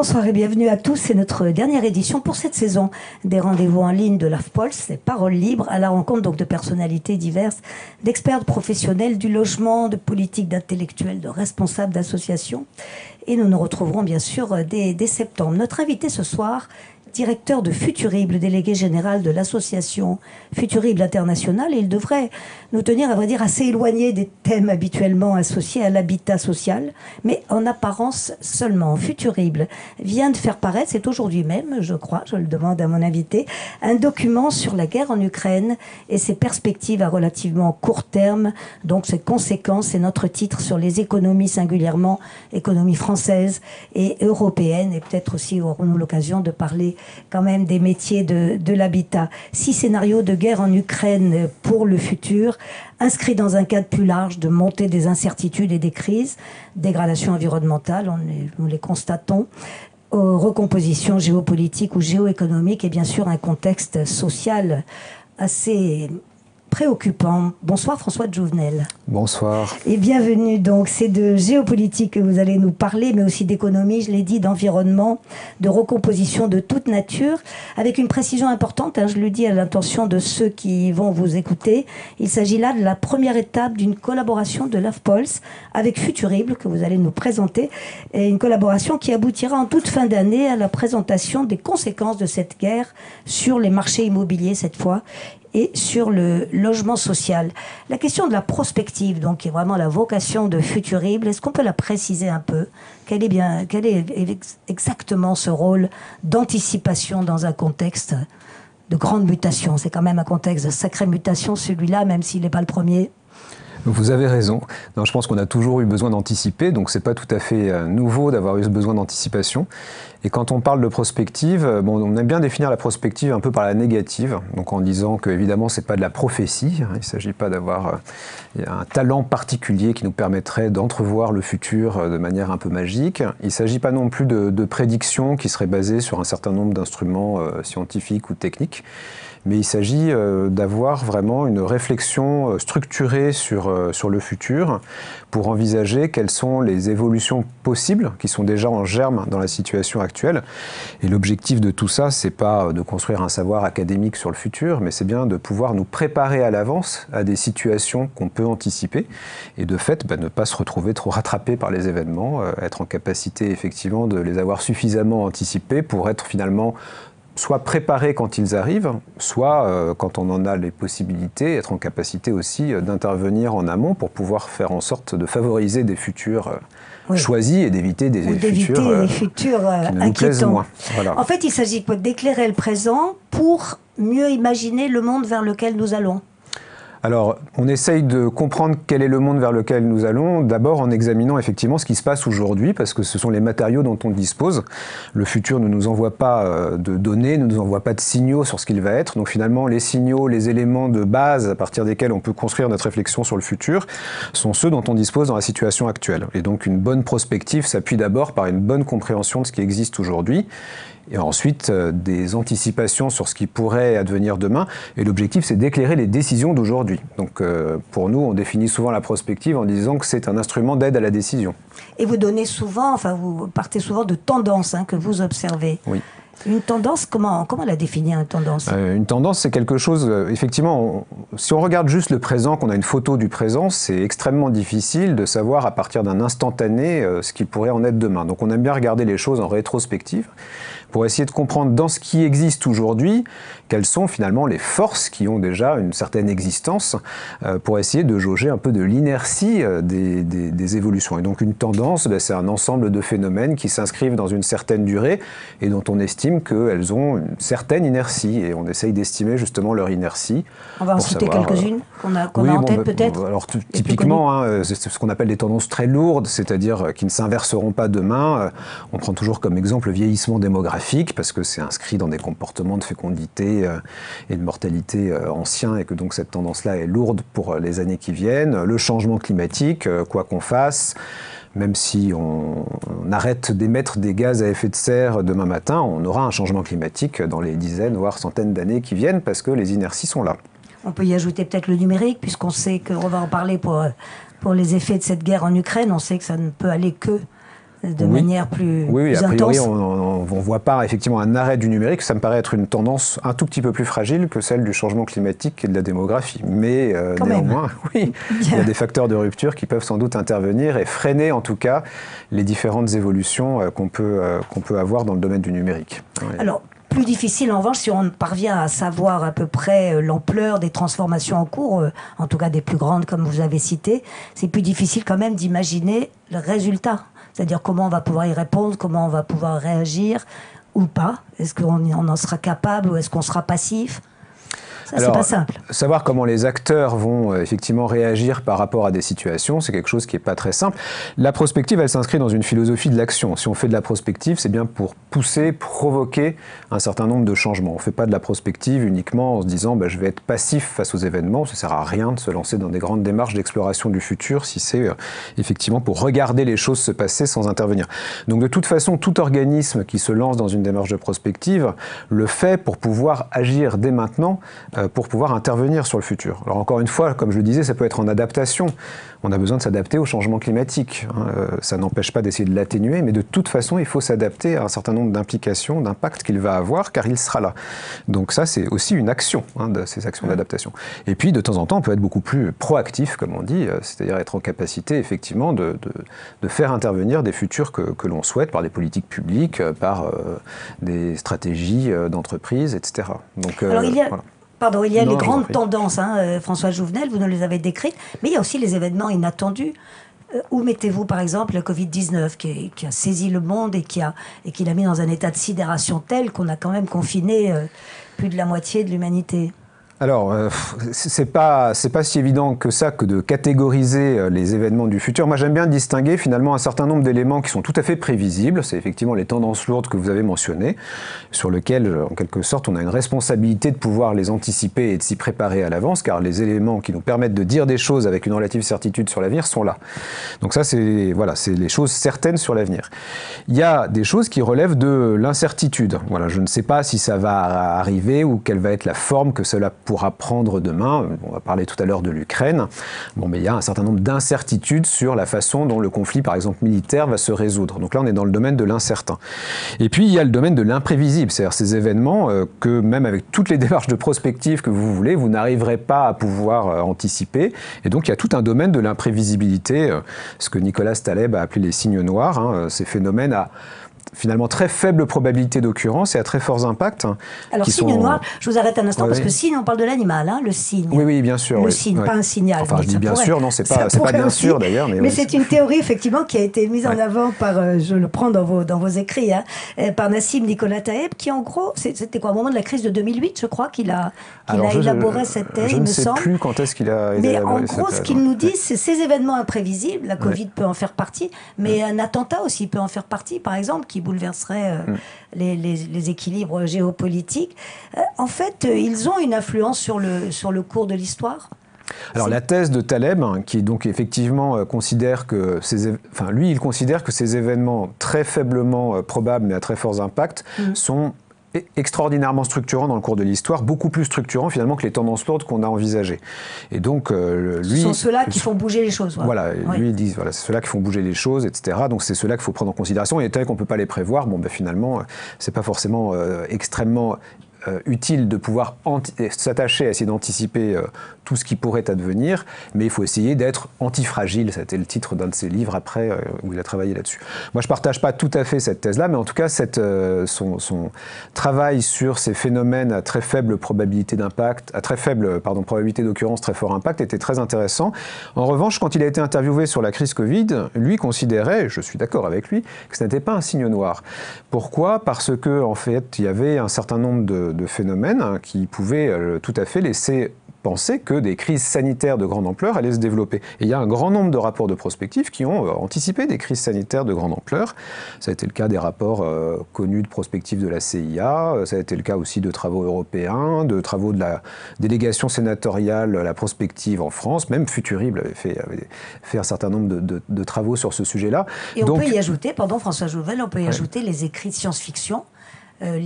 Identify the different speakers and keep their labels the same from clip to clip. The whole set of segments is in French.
Speaker 1: Bonsoir et bienvenue à tous. C'est notre dernière édition pour cette saison des rendez-vous en ligne de l'AFPOL. C'est Parole libre à la rencontre donc de personnalités diverses, d'experts professionnels du logement, de politique, d'intellectuels, de responsables d'associations. Et nous nous retrouverons bien sûr dès, dès septembre. Notre invité ce soir directeur de Futurible, délégué général de l'association Futurible International. Et il devrait nous tenir, à vrai dire, assez éloignés des thèmes habituellement associés à l'habitat social, mais en apparence seulement. Futurible vient de faire paraître, c'est aujourd'hui même, je crois, je le demande à mon invité, un document sur la guerre en Ukraine et ses perspectives à relativement court terme, donc ses conséquences et notre titre sur les économies singulièrement, économie française et européenne, et peut-être aussi aurons-nous l'occasion de parler quand même des métiers de, l'habitat. Six scénarios de guerre en Ukraine pour le futur, inscrits dans un cadre plus large de montée des incertitudes et des crises, dégradation environnementale, on, les constatons, recomposition géopolitique ou géoéconomique et bien sûr un contexte social assez préoccupant. Bonsoir François de Jouvenel.
Speaker 2: Bonsoir.
Speaker 1: Et bienvenue donc. C'est de géopolitique que vous allez nous parler, mais aussi d'économie, je l'ai dit, d'environnement, de recomposition de toute nature, avec une précision importante, hein, je le dis à l'intention de ceux qui vont vous écouter. Il s'agit là de la première étape d'une collaboration de l'AFPOLS avec Futurible, que vous allez nous présenter, et une collaboration qui aboutira en toute fin d'année à la présentation des conséquences de cette guerre sur les marchés immobiliers cette fois, et sur le logement social. La question de la prospective, donc, qui est vraiment la vocation de Futurible, est-ce qu'on peut la préciser un peu? Quel est, bien, quel est exactement ce rôle d'anticipation dans un contexte de grande mutation? C'est quand même un contexte de sacrée mutation, celui-là, même s'il n'est pas le premier.
Speaker 2: Vous avez raison. Non, je pense qu'on a toujours eu besoin d'anticiper, donc c'est pas tout à fait euh, nouveau d'avoir eu ce besoin d'anticipation. Et quand on parle de prospective, euh, bon, on aime bien définir la prospective un peu par la négative, donc en disant que évidemment c'est pas de la prophétie. Hein. il ne s'agit pas d'avoir euh, un talent particulier qui nous permettrait d'entrevoir le futur de manière un peu magique. Il ne s'agit pas non plus de, de prédictions qui seraient basées sur un certain nombre d'instruments scientifiques ou techniques mais il s'agit euh, d'avoir vraiment une réflexion euh, structurée sur, euh, sur le futur pour envisager quelles sont les évolutions possibles qui sont déjà en germe dans la situation actuelle. Et l'objectif de tout ça, c'est pas de construire un savoir académique sur le futur, mais c'est bien de pouvoir nous préparer à l'avance à des situations qu'on peut anticiper et de fait bah, ne pas se retrouver trop rattrapé par les événements, être en capacité effectivement de les avoir suffisamment anticipés pour être finalement soit préparés quand ils arrivent, soit euh, quand on en a les possibilités, être en capacité aussi euh, d'intervenir en amont pour pouvoir faire en sorte de favoriser des futurs euh, choisis et d'éviter des, futurs,
Speaker 1: des futurs inquiétants. En fait, il s'agit d'éclairer le présent pour mieux imaginer le monde vers lequel nous allons.
Speaker 2: Alors, on essaye de comprendre quel est le monde vers lequel nous allons, d'abord en examinant effectivement ce qui se passe aujourd'hui, parce que ce sont les matériaux dont on dispose. Le futur ne nous envoie pas euh, de données, ne nous envoie pas de signaux sur ce qu'il va être. Donc finalement, les signaux, les éléments de base à partir desquels on peut construire notre réflexion sur le futur sont ceux dont on dispose dans la situation actuelle. Et donc une bonne prospective s'appuie d'abord par une bonne compréhension de ce qui existe aujourd'hui et ensuite euh, des anticipations sur ce qui pourrait advenir demain. Et l'objectif, c'est d'éclairer les décisions d'aujourd'hui. Donc euh, pour nous, on définit souvent la prospective en disant que c'est un instrument d'aide à la décision.
Speaker 1: Et vous donnez souvent, enfin vous partez souvent de tendances hein, que vous observez.
Speaker 2: Oui.
Speaker 1: Une tendance, comment, comment la définir une tendance?
Speaker 2: Euh, Une tendance, c'est quelque chose, effectivement, si on regarde juste le présent, qu'on a une photo du présent, c'est extrêmement difficile de savoir à partir d'un instantané ce qu'il pourrait en être demain. Donc on aime bien regarder les choses en rétrospective pour essayer de comprendre dans ce qui existe aujourd'hui, quelles sont finalement les forces qui ont déjà une certaine existence, euh, pour essayer de jauger un peu de l'inertie euh, des, évolutions. Et donc une tendance, ben, c'est un ensemble de phénomènes qui s'inscrivent dans une certaine durée et dont on estime qu'elles ont une certaine inertie. Et on essaye d'estimer justement leur inertie.
Speaker 1: On va en citer quelques-unes qu'on a, en tête ben, peut-être
Speaker 2: Alors typiquement, hein, c'est ce qu'on appelle des tendances très lourdes, c'est-à-dire qui ne s'inverseront pas demain. On prend toujours comme exemple le vieillissement démographique parce que c'est inscrit dans des comportements de fécondité euh, et de mortalité euh, anciens, et que donc cette tendance-là est lourde pour euh, les années qui viennent. Le changement climatique, quoi qu'on fasse, même si on, arrête d'émettre des gaz à effet de serre demain matin, on aura un changement climatique dans les dizaines, voire centaines d'années qui viennent, parce que les inerties sont là.
Speaker 1: On peut y ajouter peut-être le numérique, puisqu'on sait qu'on va en parler pour, pour les effets de cette guerre en Ukraine. On sait que ça ne peut aller que de manière plus,
Speaker 2: oui, oui,
Speaker 1: a
Speaker 2: priori, on ne voit pas effectivement un arrêt du numérique. Ça me paraît être une tendance un tout petit peu plus fragile que celle du changement climatique et de la démographie. Mais euh, néanmoins, oui, il y a des facteurs de rupture qui peuvent sans doute intervenir et freiner en tout cas les différentes évolutions euh, qu'on peut, euh, qu'on peut avoir dans le domaine du numérique.
Speaker 1: Alors, plus difficile en revanche si on parvient à savoir à peu près l'ampleur des transformations en cours, en tout cas des plus grandes comme vous avez cité, c'est plus difficile quand même d'imaginer le résultat. C'est-à-dire comment on va pouvoir y répondre, comment on va pouvoir réagir ou pas. Est-ce qu'on en sera capable ou est-ce qu'on sera passif? C'est pas simple.
Speaker 2: Savoir comment les acteurs vont euh, effectivement réagir par rapport à des situations, c'est quelque chose qui n'est pas très simple. La prospective, elle s'inscrit dans une philosophie de l'action. Si on fait de la prospective, c'est bien pour pousser, provoquer un certain nombre de changements. On ne fait pas de la prospective uniquement en se disant bah, je vais être passif face aux événements. Ça ne sert à rien de se lancer dans des grandes démarches d'exploration du futur si c'est euh, effectivement pour regarder les choses se passer sans intervenir. Donc de toute façon, tout organisme qui se lance dans une démarche de prospective le fait pour pouvoir agir dès maintenant euh, pour pouvoir intervenir sur le futur. Alors encore une fois, comme je le disais, ça peut être en adaptation. On a besoin de s'adapter au changement climatique. Hein. Euh, ça n'empêche pas d'essayer de l'atténuer, mais de toute façon, il faut s'adapter à un certain nombre d'implications, d'impacts qu'il va avoir, car il sera là. Donc ça, c'est aussi une action, hein, de ces actions d'adaptation. Et puis, de temps en temps, on peut être beaucoup plus proactif, comme on dit, euh, c'est-à-dire être en capacité, effectivement, de, de, faire intervenir des futurs que, que l'on souhaite par des politiques publiques, par des stratégies d'entreprise, etc.
Speaker 1: Donc, Alors, il y a... Pardon, il y a les grandes tendances, hein, euh, François Jouvenel, vous nous les avez décrites, mais il y a aussi les événements inattendus. Euh, où mettez-vous, par exemple, le Covid-19 qui, a saisi le monde et qui, a, et qui l'a mis dans un état de sidération tel qu'on a quand même confiné euh, plus de la moitié de l'humanité?
Speaker 2: Alors, euh, c'est pas c'est pas si évident que ça que de catégoriser euh, les événements du futur. Moi, j'aime bien distinguer finalement un certain nombre d'éléments qui sont tout à fait prévisibles. C'est effectivement les tendances lourdes que vous avez mentionnées, sur lesquelles, en quelque sorte, on a une responsabilité de pouvoir les anticiper et de s'y préparer à l'avance, car les éléments qui nous permettent de dire des choses avec une relative certitude sur l'avenir sont là. Donc ça, c'est voilà, c'est les choses certaines sur l'avenir. Il y a des choses qui relèvent de l'incertitude. Voilà, je ne sais pas si ça va arriver ou quelle va être la forme que cela pourra prendre demain. On va parler tout à l'heure de l'Ukraine. Bon, mais il y a un certain nombre d'incertitudes sur la façon dont le conflit, par exemple militaire, va se résoudre. Donc là, on est dans le domaine de l'incertain. Et puis, il y a le domaine de l'imprévisible, c'est-à-dire ces événements euh, que même avec toutes les démarches de prospective que vous voulez, vous n'arriverez pas à pouvoir euh, anticiper. Et donc, il y a tout un domaine de l'imprévisibilité, euh, ce que Nicolas Taleb a appelé les signes noirs, hein, ces phénomènes à finalement très faible probabilité d'occurrence et à très forts impacts.
Speaker 1: Alors, signe noir, je vous arrête un instant, parce que signe, on parle de l'animal, hein, le signe.
Speaker 2: Oui, oui, bien sûr.
Speaker 1: Le signe, pas un signal.
Speaker 2: Enfin, je dis bien sûr, non, c'est pas, pas bien sûr d'ailleurs.
Speaker 1: Mais, mais c'est une théorie, effectivement, qui a été mise en avant par, euh, je le prends dans vos, dans vos écrits, hein, euh, par Nassim Nicolas Taeb, qui en gros, c'était quoi, au moment de la crise de 2008, je crois, qu'il a, qu'il a élaboré cette thèse, il me semble.
Speaker 2: Je ne sais plus quand est-ce qu'il a
Speaker 1: Mais en gros, ce qu'il nous dit, c'est ces événements imprévisibles, la Covid peut en faire partie, mais un attentat aussi peut en faire partie, par exemple, qui bouleverserait euh, mm. les, équilibres géopolitiques. Euh, en fait, euh, ils ont une influence sur le, sur le cours de l'histoire?
Speaker 2: Alors la thèse de Taleb, hein, qui donc effectivement considère que ces, enfin lui, il considère que ces événements très faiblement probables mais à très forts impacts mm. sont extraordinairement structurant dans le cours de l'histoire, beaucoup plus structurant finalement que les tendances lourdes qu'on a envisagées.
Speaker 1: Et donc, euh, lui... Ce sont ceux-là qui font bouger les choses.
Speaker 2: Voilà, lui, il dit, voilà, c'est ceux-là qui font bouger les choses, etc. Donc, c'est ceux-là qu'il faut prendre en considération. Et tel qu'on ne peut pas les prévoir, bon, ben, finalement, c'est pas forcément euh, extrêmement euh, utile de pouvoir s'attacher à essayer d'anticiper euh, tout ce qui pourrait advenir, mais il faut essayer d'être antifragile. C'était le titre d'un de ses livres après euh, où il a travaillé là-dessus. Moi, je ne partage pas tout à fait cette thèse-là, mais en tout cas, son, travail sur ces phénomènes à très faible probabilité d'impact, à très faible probabilité d'occurrence, très fort impact, était très intéressant. En revanche, quand il a été interviewé sur la crise Covid, lui considérait, je suis d'accord avec lui, que ce n'était pas un signe noir. Pourquoi? Parce que en fait, il y avait un certain nombre de de, phénomènes hein, qui pouvaient euh, tout à fait laisser penser que des crises sanitaires de grande ampleur allaient se développer. Et il y a un grand nombre de rapports de prospective qui ont euh, anticipé des crises sanitaires de grande ampleur. Ça a été le cas des rapports euh, connus de prospective de la CIA, ça a été le cas aussi de travaux européens, de travaux de la délégation sénatoriale à la prospective en France, même Futurible avait fait, fait un certain nombre de, travaux sur ce sujet-là.
Speaker 1: Et on peut y ajouter, pardon François Jouvel, on peut y ajouter les écrits de science-fiction euh,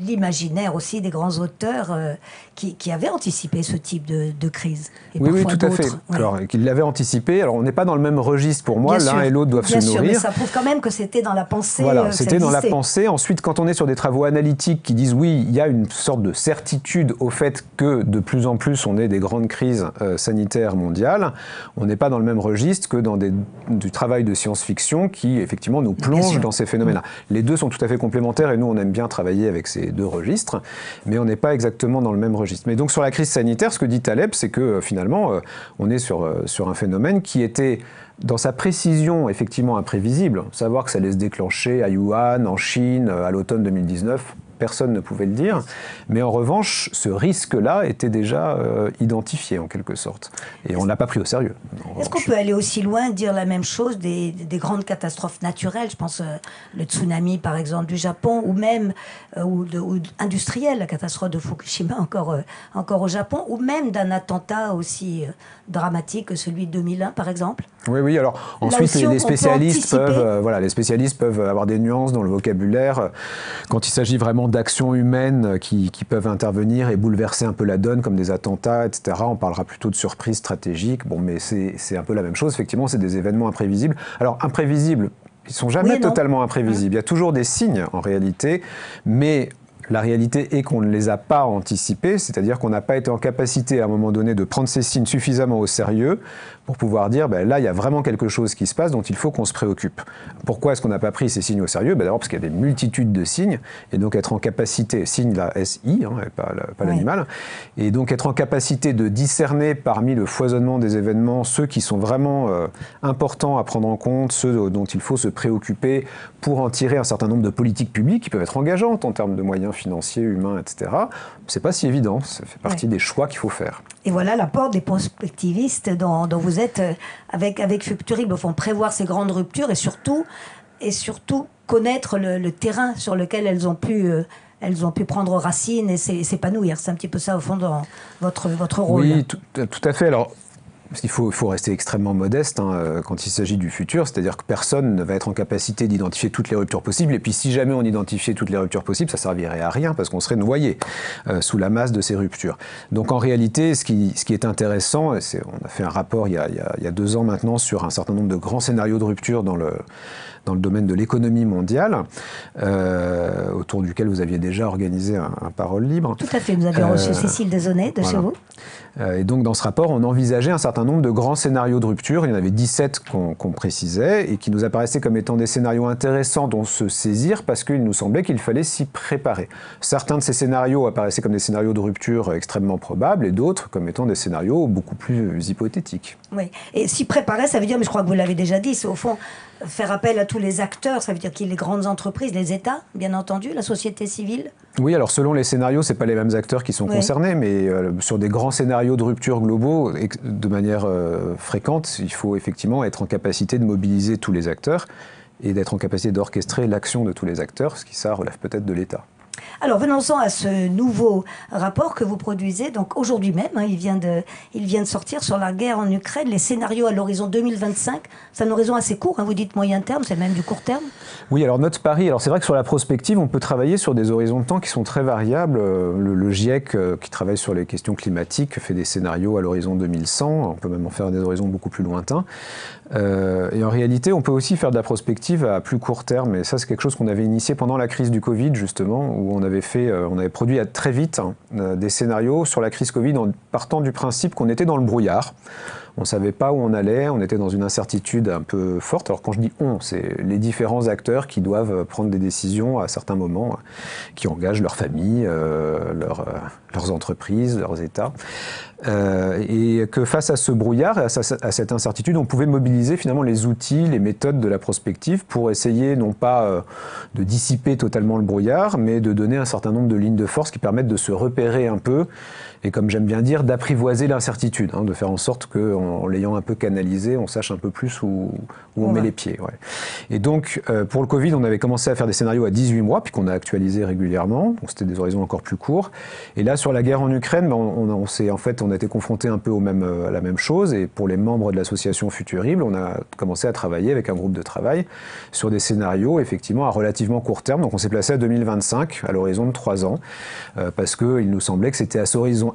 Speaker 1: l'imaginaire aussi des grands auteurs euh, qui, avaient anticipé ce type de, crise.
Speaker 2: oui, oui, tout à fait. Alors, qu'ils l'avaient anticipé. Alors, on n'est pas dans le même registre pour moi. L'un et l'autre doivent se nourrir. Mais
Speaker 1: ça prouve quand même que c'était dans la pensée.
Speaker 2: Voilà, c'était dans la pensée. Ensuite, quand on est sur des travaux analytiques qui disent oui, il y a une sorte de certitude au fait que de plus en plus on ait des grandes crises sanitaires mondiales, on n'est pas dans le même registre que dans des, du travail de science-fiction qui, effectivement, nous plonge dans ces phénomènes-là. Les deux sont tout à fait complémentaires et nous, on aime bien travailler avec ces deux registres, mais on n'est pas exactement dans le même registre. Mais donc, sur la crise sanitaire, ce que dit Taleb, c'est que euh, finalement, euh, on est sur, euh, sur un phénomène qui était dans sa précision effectivement imprévisible, savoir que ça allait se déclencher à Wuhan, en Chine, à l'automne 2019, personne ne pouvait le dire. Mais en revanche, ce risque-là était déjà euh, identifié en quelque sorte. Et on ne l'a pas pris au sérieux.
Speaker 1: Est-ce qu'on peut aller aussi loin, dire la même chose des, grandes catastrophes naturelles? Je pense euh, le tsunami par exemple du Japon, ou même euh, ou, industriel, la catastrophe de Fukushima encore, encore au Japon, ou même d'un attentat aussi dramatique que celui de 2001 par exemple?
Speaker 2: Oui, oui. Alors ensuite, les, spécialistes peuvent, voilà, les spécialistes peuvent avoir des nuances dans le vocabulaire quand il s'agit vraiment d'actions humaines qui, peuvent intervenir et bouleverser un peu la donne, comme des attentats, etc. On parlera plutôt de surprises stratégiques. Bon, mais c'est un peu la même chose. Effectivement, c'est des événements imprévisibles. Alors, imprévisibles, ils sont jamais totalement imprévisibles. Il y a toujours des signes en réalité, mais la réalité est qu'on ne les a pas anticipés, c'est-à-dire qu'on n'a pas été en capacité à un moment donné de prendre ces signes suffisamment au sérieux pour pouvoir dire ben là, il y a vraiment quelque chose qui se passe dont il faut qu'on se préoccupe. Pourquoi est-ce qu'on n'a pas pris ces signes au sérieux? Ben D'abord parce qu'il y a des multitudes de signes, et donc être en capacité, signe la SI, hein, pas, l'animal, et donc être en capacité de discerner parmi le foisonnement des événements ceux qui sont vraiment euh, importants à prendre en compte, ceux dont il faut se préoccuper pour en tirer un certain nombre de politiques publiques qui peuvent être engageantes en termes de moyens financiers, humains, etc. C'est pas si évident, ça fait partie des choix qu'il faut faire.
Speaker 1: Et voilà l'apport des prospectivistes dont, vous êtes euh, avec, avec Futurib, font prévoir ces grandes ruptures et surtout, et surtout connaître le, terrain sur lequel elles ont pu. Euh, elles ont pu prendre racine et s'épanouir. C'est un petit peu ça, au fond, dans votre, votre rôle.
Speaker 2: Oui, tout, tout à fait. Alors, il faut, faut, rester extrêmement modeste hein, euh, quand il s'agit du futur, c'est-à-dire que personne ne va être en capacité d'identifier toutes les ruptures possibles. Et puis, si jamais on identifiait toutes les ruptures possibles, ça servirait à rien parce qu'on serait noyé euh, sous la masse de ces ruptures. Donc, en réalité, ce qui, ce qui est intéressant, on a fait un rapport il y a, il y a, deux ans maintenant sur un certain nombre de grands scénarios de rupture dans le dans le domaine de l'économie mondiale, euh, autour duquel vous aviez déjà organisé un, parole libre.
Speaker 1: Tout à fait, vous avez reçu Cécile Desonnet de chez vous.
Speaker 2: Euh, et donc dans ce rapport, on envisageait un certain nombre de grands scénarios de rupture. Il y en avait 17 qu'on précisait et qui nous apparaissaient comme étant des scénarios intéressants dont se saisir parce qu'il nous semblait qu'il fallait s'y préparer. Certains de ces scénarios apparaissaient comme des scénarios de rupture extrêmement probables et d'autres comme étant des scénarios beaucoup plus hypothétiques.
Speaker 1: Oui, et s'y préparer, ça veut dire, mais je crois que vous l'avez déjà dit, c'est au fond faire appel à tous les acteurs, ça veut dire qu'il y ait les grandes entreprises, les États, bien entendu, la société civile.
Speaker 2: Oui, alors selon les scénarios, ce pas les mêmes acteurs qui sont concernés, mais euh, sur des grands scénarios de rupture globaux, de manière euh, fréquente, il faut effectivement être en capacité de mobiliser tous les acteurs et d'être en capacité d'orchestrer l'action de tous les acteurs, ce qui ça relève peut-être de l'État.
Speaker 1: Alors venons-en à ce nouveau rapport que vous produisez. Donc aujourd'hui même, hein, il, vient de, sortir sur la guerre en Ukraine, les scénarios à l'horizon 2025. C'est un horizon assez court, hein, vous dites moyen terme, c'est même du court terme
Speaker 2: Oui, alors notre pari, alors c'est vrai que sur la prospective, on peut travailler sur des horizons de temps qui sont très variables. Le, GIEC, euh, qui travaille sur les questions climatiques, fait des scénarios à l'horizon 2100. On peut même en faire des horizons beaucoup plus lointains. Euh, et en réalité, on peut aussi faire de la prospective à plus court terme. Et ça, c'est quelque chose qu'on avait initié pendant la crise du Covid, justement, où on avait, fait, euh, on avait produit très vite hein, euh, des scénarios sur la crise Covid en partant du principe qu'on était dans le brouillard. On ne savait pas où on allait, on était dans une incertitude un peu forte. Alors quand je dis on, c'est les différents acteurs qui doivent prendre des décisions à certains moments, qui engagent leur famille, leurs entreprises, leurs États. Euh, et que face à ce brouillard et à, cette incertitude, on pouvait mobiliser finalement les outils, les méthodes de la prospective pour essayer non pas euh, de dissiper totalement le brouillard, mais de donner un certain nombre de lignes de force qui permettent de se repérer un peu et comme j'aime bien dire, d'apprivoiser l'incertitude, hein, de faire en sorte qu'en l'ayant un peu canalisé, on sache un peu plus où, on met les pieds. Et donc, euh, pour le Covid, on avait commencé à faire des scénarios à 18 mois, puis qu'on a actualisé régulièrement, donc c'était des horizons encore plus courts. Et là, sur la guerre en Ukraine, ben, on, on, en fait, on a été confronté un peu même, à la même chose. Et pour les membres de l'association Futurible, on a commencé à travailler avec un groupe de travail sur des scénarios, effectivement, à relativement court terme. Donc on s'est placé à 2025, à l'horizon de trois ans, euh, parce qu'il nous semblait que c'était à,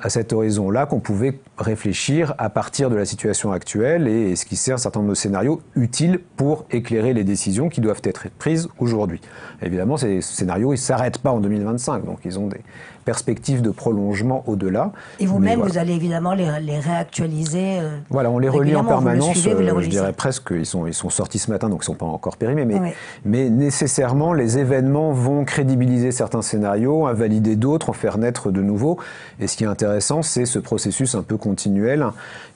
Speaker 2: à cet horizon-là qu'on pouvait réfléchir à partir de la situation actuelle et esquisser un certain nombre de scénarios utiles pour éclairer les décisions qui doivent être prises aujourd'hui. Évidemment, ces scénarios, ils ne s'arrêtent pas en 2025, donc ils ont des, perspective de prolongement au-delà.
Speaker 1: Et vous-même, vous allez évidemment les, réactualiser.
Speaker 2: Euh, voilà, on les relie en permanence. Euh, je dirais presque, ils sont, ils sont sortis ce matin, donc ils ne sont pas encore périmés, mais, mais nécessairement, les événements vont crédibiliser certains scénarios, invalider d'autres, en faire naître de nouveaux. Et ce qui est intéressant, c'est ce processus un peu continuel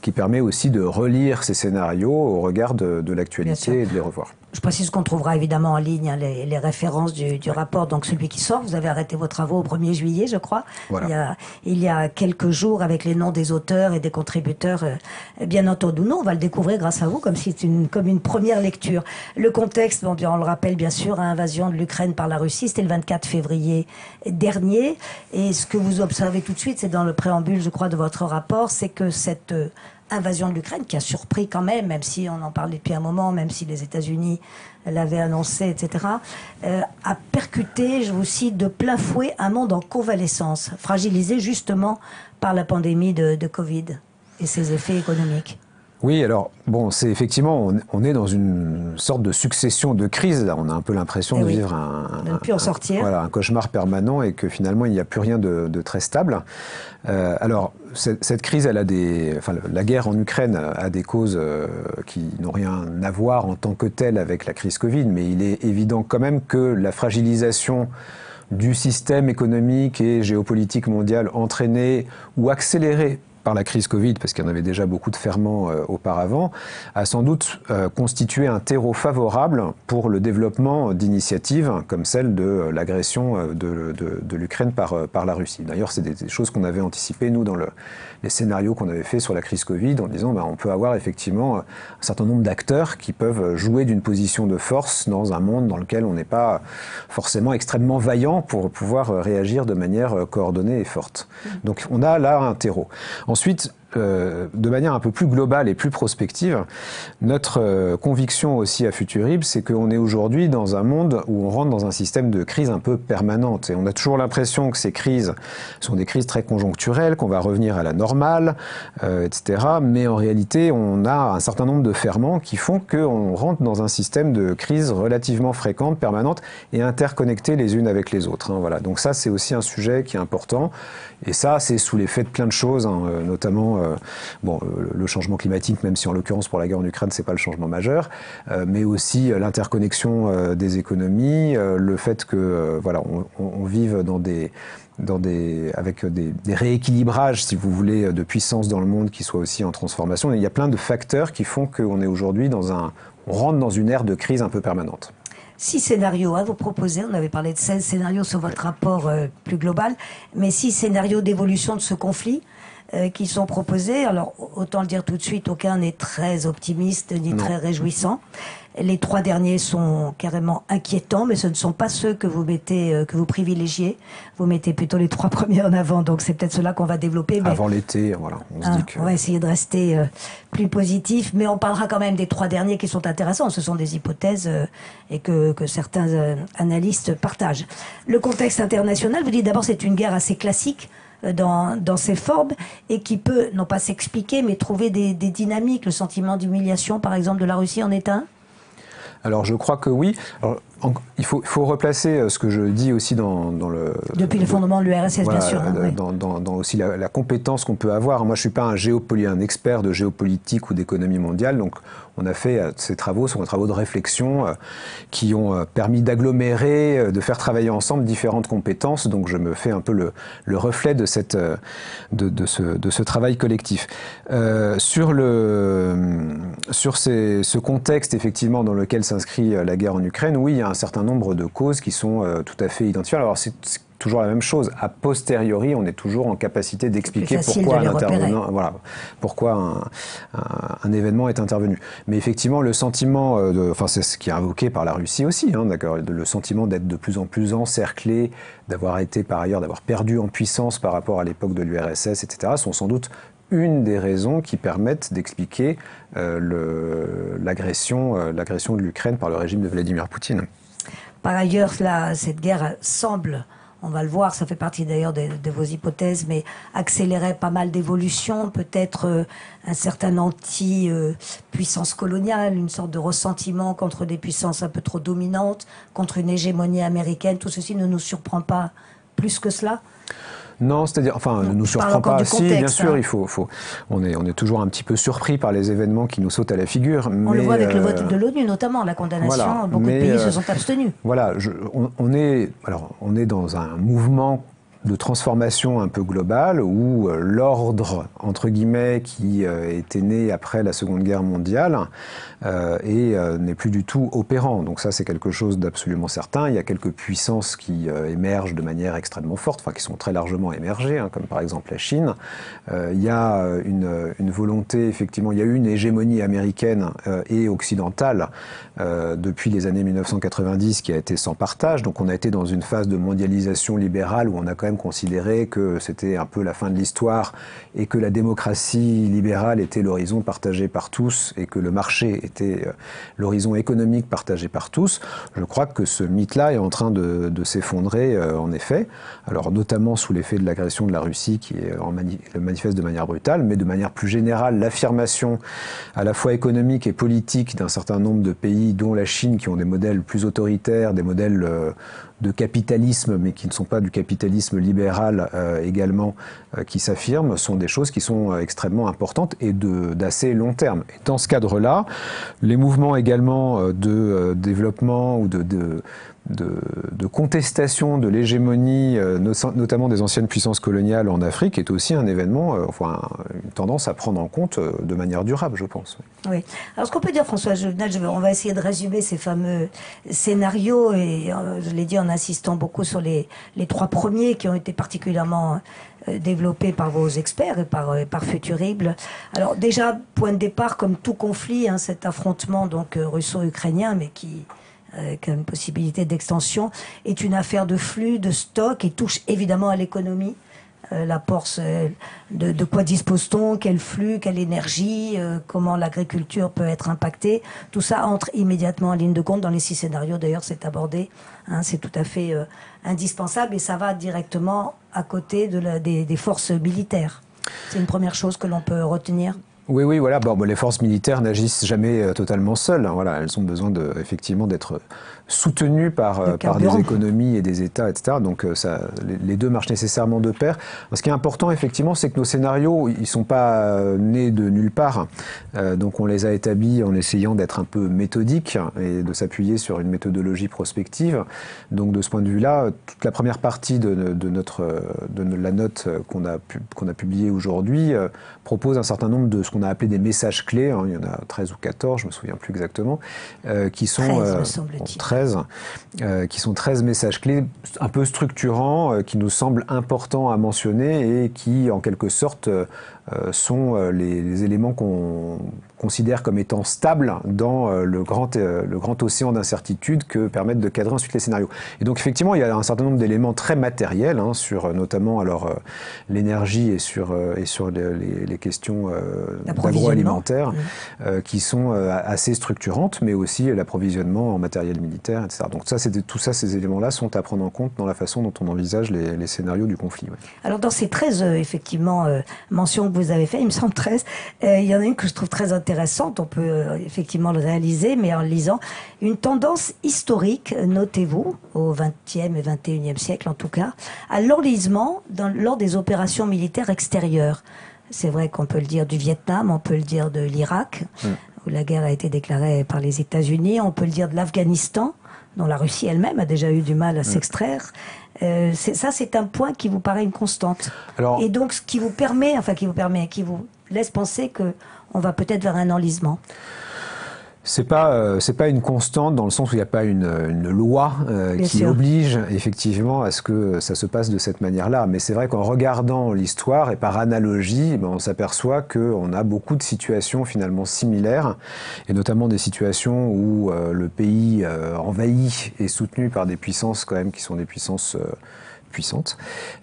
Speaker 2: qui permet aussi de relire ces scénarios au regard de, de l'actualité et de les revoir.
Speaker 1: Je précise qu'on trouvera évidemment en ligne hein, les, références du, rapport, donc celui qui sort. Vous avez arrêté vos travaux au 1er juillet, je crois, il, y a, il, y a, quelques jours, avec les noms des auteurs et des contributeurs. Euh, bien entendu, nous, on va le découvrir grâce à vous, comme si c'était une, comme une première lecture. Le contexte, bon, bien, on le rappelle bien sûr, à invasion de l'Ukraine par la Russie, c'était le 24 février dernier. Et ce que vous observez tout de suite, c'est dans le préambule, je crois, de votre rapport, c'est que cette euh, invasion de l'Ukraine qui a surpris quand même, même si on en parlait depuis un moment, même si les États-Unis l'avaient annoncé, etc., euh, a percuté, je vous cite, de plein fouet un monde en convalescence, fragilisé justement par la pandémie de, de Covid et ses effets économiques.
Speaker 2: Oui, alors, bon, c'est effectivement, on, est dans une sorte de succession de crises. Là, on a un peu l'impression eh de vivre un,
Speaker 1: en sortir.
Speaker 2: voilà, un cauchemar permanent et que finalement, il n'y a plus rien de, très stable. Euh, alors, cette, crise, la guerre en Ukraine a des causes euh, qui n'ont rien à voir en tant que telles avec la crise Covid, mais il est évident quand même que la fragilisation du système économique et géopolitique mondial entraînée ou accélérée par la crise Covid, parce qu'il y en avait déjà beaucoup de ferments euh, auparavant, a sans doute euh, constitué un terreau favorable pour le développement d'initiatives comme celle de euh, l'agression de, de, l'Ukraine par, par la Russie. D'ailleurs, c'est des, choses qu'on avait anticipées, nous, dans le, les scénarios qu'on avait fait sur la crise Covid, en disant bah, on peut avoir effectivement un certain nombre d'acteurs qui peuvent jouer d'une position de force dans un monde dans lequel on n'est pas forcément extrêmement vaillant pour pouvoir réagir de manière coordonnée et forte. Mmh. Donc on a là un terreau. Ensuite, de manière un peu plus globale et plus prospective, notre euh, conviction aussi à Futurib, c'est qu'on est aujourd'hui dans un monde où on rentre dans un système de crise un peu permanente. Et on a toujours l'impression que ces crises sont des crises très conjoncturelles, qu'on va revenir à la normale, euh, etc. Mais en réalité, on a un certain nombre de ferments qui font qu'on rentre dans un système de crise relativement fréquente, permanente et interconnectée les unes avec les autres. Hein, voilà. Donc ça, c'est aussi un sujet qui est important. Et ça, c'est sous l'effet de plein de choses, hein, notamment euh, bon, euh, le changement climatique, même si en l'occurrence pour la guerre en Ukraine, c'est pas le changement majeur, euh, mais aussi l'interconnexion des économies, le fait que voilà, on, vive des dans des, avec des, rééquilibrages, si vous voulez, de puissance dans le monde qui soient aussi en transformation. il y a plein de facteurs qui font qu'on est aujourd'hui dans un, on rentre dans une ère de crise un peu permanente
Speaker 1: six scénarios à vous proposer. On avait parlé de 16 scénarios sur votre rapport plus global, mais six scénarios d'évolution de ce conflit. Euh, qui sont proposés. Alors, autant le dire tout de suite, aucun n'est très optimiste ni très réjouissant. Les trois derniers sont carrément inquiétants, mais ce ne sont pas ceux que vous mettez, euh, que vous privilégiez. Vous mettez plutôt les trois premiers en avant, donc c'est peut-être cela qu'on va développer.
Speaker 2: Avant l'été, voilà.
Speaker 1: On, se dit que... on va essayer de rester euh, plus positif, mais on parlera quand même des trois derniers qui sont intéressants. Ce sont des hypothèses et que, que certains analystes partagent. Le contexte international, vous dites d'abord c'est une guerre assez classique dans, dans ses formes et qui peut, non pas s'expliquer, mais trouver des, des dynamiques. Le sentiment d'humiliation, par exemple, de la Russie en est un
Speaker 2: alors je crois que oui. Il faut, faut, replacer euh, ce que je dis aussi dans, dans le...
Speaker 1: Depuis le fondement de l'URSS, bien sûr.
Speaker 2: Hein, dans, dans, dans, aussi la, la, compétence qu'on peut avoir. Moi, je ne suis pas un, géopoli, un expert de géopolitique ou d'économie mondiale, donc on a fait euh, ces travaux, sont des travaux de réflexion euh, qui ont permis d'agglomérer, de faire travailler ensemble différentes compétences, donc je me fais un peu le, le reflet de, cette, de, de, ce, de ce travail collectif. Euh, sur le, sur ces, ce contexte, effectivement, dans lequel s'inscrit la guerre en Ukraine, oui, il y a un certain nombre de causes qui sont euh, tout à fait identifiées. Alors c'est toujours la même chose. A posteriori, on est toujours en capacité d'expliquer pourquoi un intervenant, voilà, pourquoi un, événement est intervenu. Mais effectivement, le sentiment, euh, de, enfin c'est ce qui est invoqué par la Russie aussi, hein, d'accord, le sentiment d'être de plus en plus encerclé, d'avoir été par ailleurs, d'avoir perdu en puissance par rapport à l'époque de l'URSS, etc., sont sans doute une des raisons qui permettent d'expliquer l'agression de l'Ukraine par le régime de Vladimir Poutine.
Speaker 1: Par ailleurs, cette guerre semble on va le voir, ça fait partie d'ailleurs de, vos hypothèses, mais accélérer pas mal d'évolutions, peut-être euh, un certain anti-puissance coloniale, une sorte de ressentiment contre des puissances un peu trop dominantes, contre une hégémonie américaine. Tout ceci ne nous surprend pas plus que cela?
Speaker 2: Non, c'est-à-dire, enfin, ne nous surprend pas. Si, bien sûr,
Speaker 1: hein.
Speaker 2: il faut, faut, on est, on est toujours un petit peu surpris par les événements qui nous sautent à la figure.
Speaker 1: On le voit avec le vote euh, de l'ONU, notamment la condamnation. beaucoup de pays se euh, sont abstenus.
Speaker 2: Voilà, on, est, alors, on est dans un mouvement de transformation un peu globale où euh, l'ordre, entre guillemets, qui était né après la Seconde Guerre mondiale euh, et euh, n'est plus du tout opérant. Donc ça, c'est quelque chose d'absolument certain. Il y a quelques puissances qui euh, émergent de manière extrêmement forte, enfin qui sont très largement émergées, hein, comme par exemple la Chine. il y a une, une, volonté, effectivement, il y a eu une hégémonie américaine et occidentale depuis les années 1990 qui a été sans partage. Donc on a été dans une phase de mondialisation libérale où on a quand même considéré que c'était un peu la fin de l'histoire et que la démocratie libérale était l'horizon partagé par tous et que le marché était euh, l'horizon économique partagé par tous, je crois que ce mythe-là est en train de, s'effondrer euh, en effet, alors notamment sous l'effet de l'agression de la Russie qui le manifeste de manière brutale, mais de manière plus générale, l'affirmation à la fois économique et politique d'un certain nombre de pays, dont la Chine, qui ont des modèles plus autoritaires, des modèles euh, de capitalisme, mais qui ne sont pas du capitalisme libéral également, qui s'affirment, sont des choses qui sont extrêmement importantes et d'assez long terme. Et dans ce cadre-là, les mouvements également euh, de euh, développement ou de, de, contestation de l'hégémonie, euh, notamment des anciennes puissances coloniales en Afrique, est aussi un événement, enfin une tendance à prendre en compte de manière durable, je pense.
Speaker 1: Oui. Alors ce qu'on peut dire, François on va essayer de résumer ces fameux scénarios, et je l'ai dit en insistant beaucoup sur les, trois premiers qui ont été particulièrement euh, développé par vos experts et par, euh, Futurible. Alors déjà, point de départ, comme tout conflit, hein, cet affrontement donc euh, russo-ukrainien, mais qui, a une possibilité d'extension, est une affaire de flux, de stock et touche évidemment à l'économie. la porce, de, de, quoi dispose-t-on, quel flux, quelle énergie, comment l'agriculture peut être impactée. Tout ça entre immédiatement en ligne de compte. Dans les six scénarios, d'ailleurs, c'est abordé. Hein, c'est tout à fait indispensable et ça va directement à côté de des, forces militaires. C'est une première chose que l'on peut retenir.
Speaker 2: Oui, oui, voilà. Bon, les forces militaires n'agissent jamais euh, totalement seules. Hein. Voilà, elles ont besoin de, effectivement d'être soutenues par, euh, par des économies et des États, etc. Donc euh, ça, les deux marchent nécessairement de pair. Ce qui est important, effectivement, c'est que nos scénarios, ils sont pas nés de nulle part. donc on les a établis en essayant d'être un peu méthodiques et de s'appuyer sur une méthodologie prospective. Donc de ce point de vue-là, toute la première partie de, de notre de la note qu'on a qu'on a publiée aujourd'hui propose un certain nombre de ce qu'on a appelé des messages clés, hein, il y en a 13 ou 14, je me souviens plus exactement, euh, qui sont 13, euh, euh, qui sont 13 messages clés un peu structurants, qui nous semblent importants à mentionner et qui, en quelque sorte, sont les éléments qu'on considère comme étant stable dans euh, le grand, euh, le grand océan d'incertitude que permettent de cadrer ensuite les scénarios. Et donc effectivement, il y a un certain nombre d'éléments très matériels hein, sur euh, notamment alors l'énergie et sur et sur les, les questions agroalimentaires qui sont assez structurantes, mais aussi l'approvisionnement en matériel militaire, etc. Donc ça, c'est tout ça, ces éléments-là sont à prendre en compte dans la façon dont on envisage les, les scénarios du conflit.
Speaker 1: Alors dans ces 13 effectivement mentions que vous avez fait, il me semble 13, il y en a une que je trouve très intéressante on peut euh, effectivement le réaliser, mais en lisant une tendance historique, notez-vous, au XXe et XXIe siècle en tout cas, à l'enlisement lors des opérations militaires extérieures. C'est vrai qu'on peut le dire du Vietnam, on peut le dire de l'Irak, mm. où la guerre a été déclarée par les États-Unis, on peut le dire de l'Afghanistan, dont la Russie elle-même a déjà eu du mal à mm. s'extraire. Euh, ça, c'est un point qui vous paraît une constante. Et donc, ce qui vous permet, enfin, qui vous permet, qui vous laisse penser que on va peut-être vers un enlisement.
Speaker 2: C'est pas euh, c'est pas une constante dans le sens où il n'y a pas une, une loi euh, qui oblige effectivement à ce que ça se passe de cette manière-là. Mais c'est vrai qu'en regardant l'histoire et par analogie, ben, on s'aperçoit qu'on a beaucoup de situations finalement similaires, et notamment des situations où euh, le pays envahi est soutenu par des puissances quand même qui sont des puissances puissante,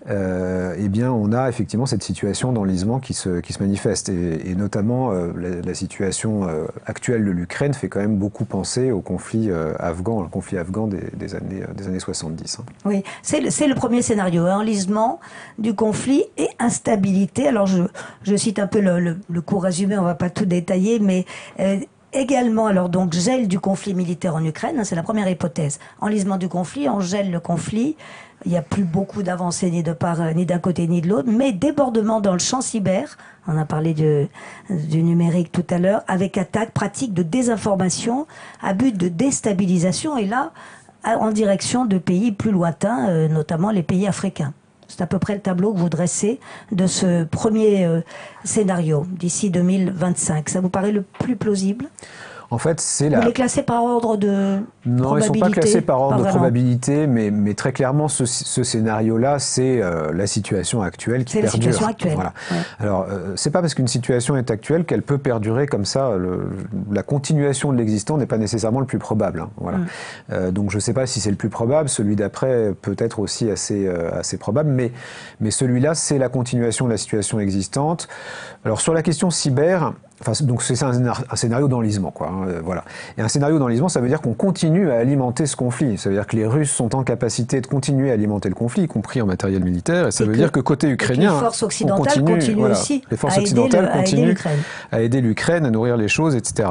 Speaker 2: eh bien, on a effectivement cette situation d'enlisement qui se, manifeste. Et, notamment, la, situation actuelle de l'Ukraine fait quand même beaucoup penser au conflit afghan, le conflit afghan des, années, des années 70. Hein.
Speaker 1: Oui, c'est le, premier scénario, enlisement du conflit et instabilité. Alors, je, cite un peu le, le, court résumé, on va pas tout détailler, mais Également, alors donc gel du conflit militaire en Ukraine, hein, c'est la première hypothèse. Enlisement du conflit, on gèle le conflit. Il n'y a plus beaucoup d'avancées ni de part ni d'un côté ni de l'autre, mais débordement dans le champ cyber. On a parlé du, du numérique tout à l'heure, avec attaque pratique de désinformation à but de déstabilisation et là en direction de pays plus lointains, euh, notamment les pays africains. C'est à peu près le tableau que vous dressez de ce premier euh, scénario d'ici 2025. Ça vous paraît le plus plausible?
Speaker 2: En fait, c'est la.
Speaker 1: Vous les classez par ordre de.
Speaker 2: Non, ils ne sont pas classés par ordre de probabilité, mais, mais, très clairement, ce, ce scénario-là, c'est euh, la situation actuelle qui perdure.
Speaker 1: C'est la situation actuelle.
Speaker 2: Voilà. Alors, euh, c'est pas parce qu'une situation est actuelle qu'elle peut perdurer comme ça. Le, la continuation de l'existant n'est pas nécessairement le plus probable. Hein, voilà. Mm. Euh, donc, je ne sais pas si c'est le plus probable. Celui d'après peut être aussi assez, euh, assez probable, mais, mais celui-là, c'est la continuation de la situation existante. Alors, sur la question cyber, Enfin, donc c'est un, un, scénario d'enlisement, quoi. Hein, euh, voilà. Et un scénario d'enlisement, ça veut dire qu'on continue à alimenter ce conflit. Ça veut dire que les Russes sont en capacité de continuer à alimenter le conflit, y compris en matériel militaire. Et ça veut dire que côté ukrainien,
Speaker 1: les forces occidentales continuent aussi
Speaker 2: les forces occidentales continuent à aider l'Ukraine à nourrir les choses, etc.